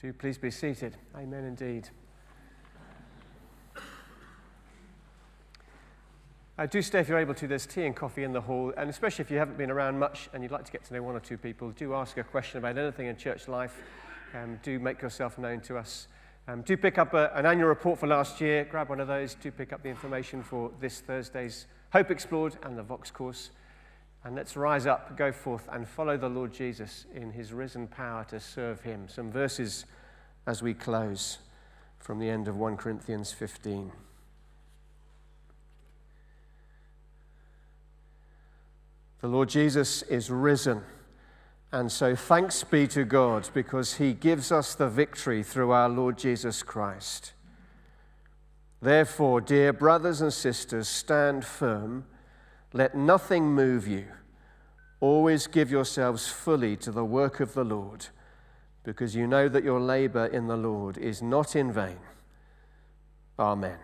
Do please be seated. Amen indeed. Uh, do stay if you're able to. There's tea and coffee in the hall, and especially if you haven't been around much and you'd like to get to know one or two people, do ask a question about anything in church life. Um, do make yourself known to us. Um, do pick up a, an annual report for last year. Grab one of those. Do pick up the information for this Thursday's Hope Explored and the Vox course. And let's rise up, go forth, and follow the Lord Jesus in his risen power to serve him. Some verses as we close from the end of 1 Corinthians 15. The Lord Jesus is risen. And so thanks be to God because he gives us the victory through our Lord Jesus Christ. Therefore, dear brothers and sisters, stand firm. Let nothing move you. Always give yourselves fully to the work of the Lord, because you know that your labor in the Lord is not in vain. Amen.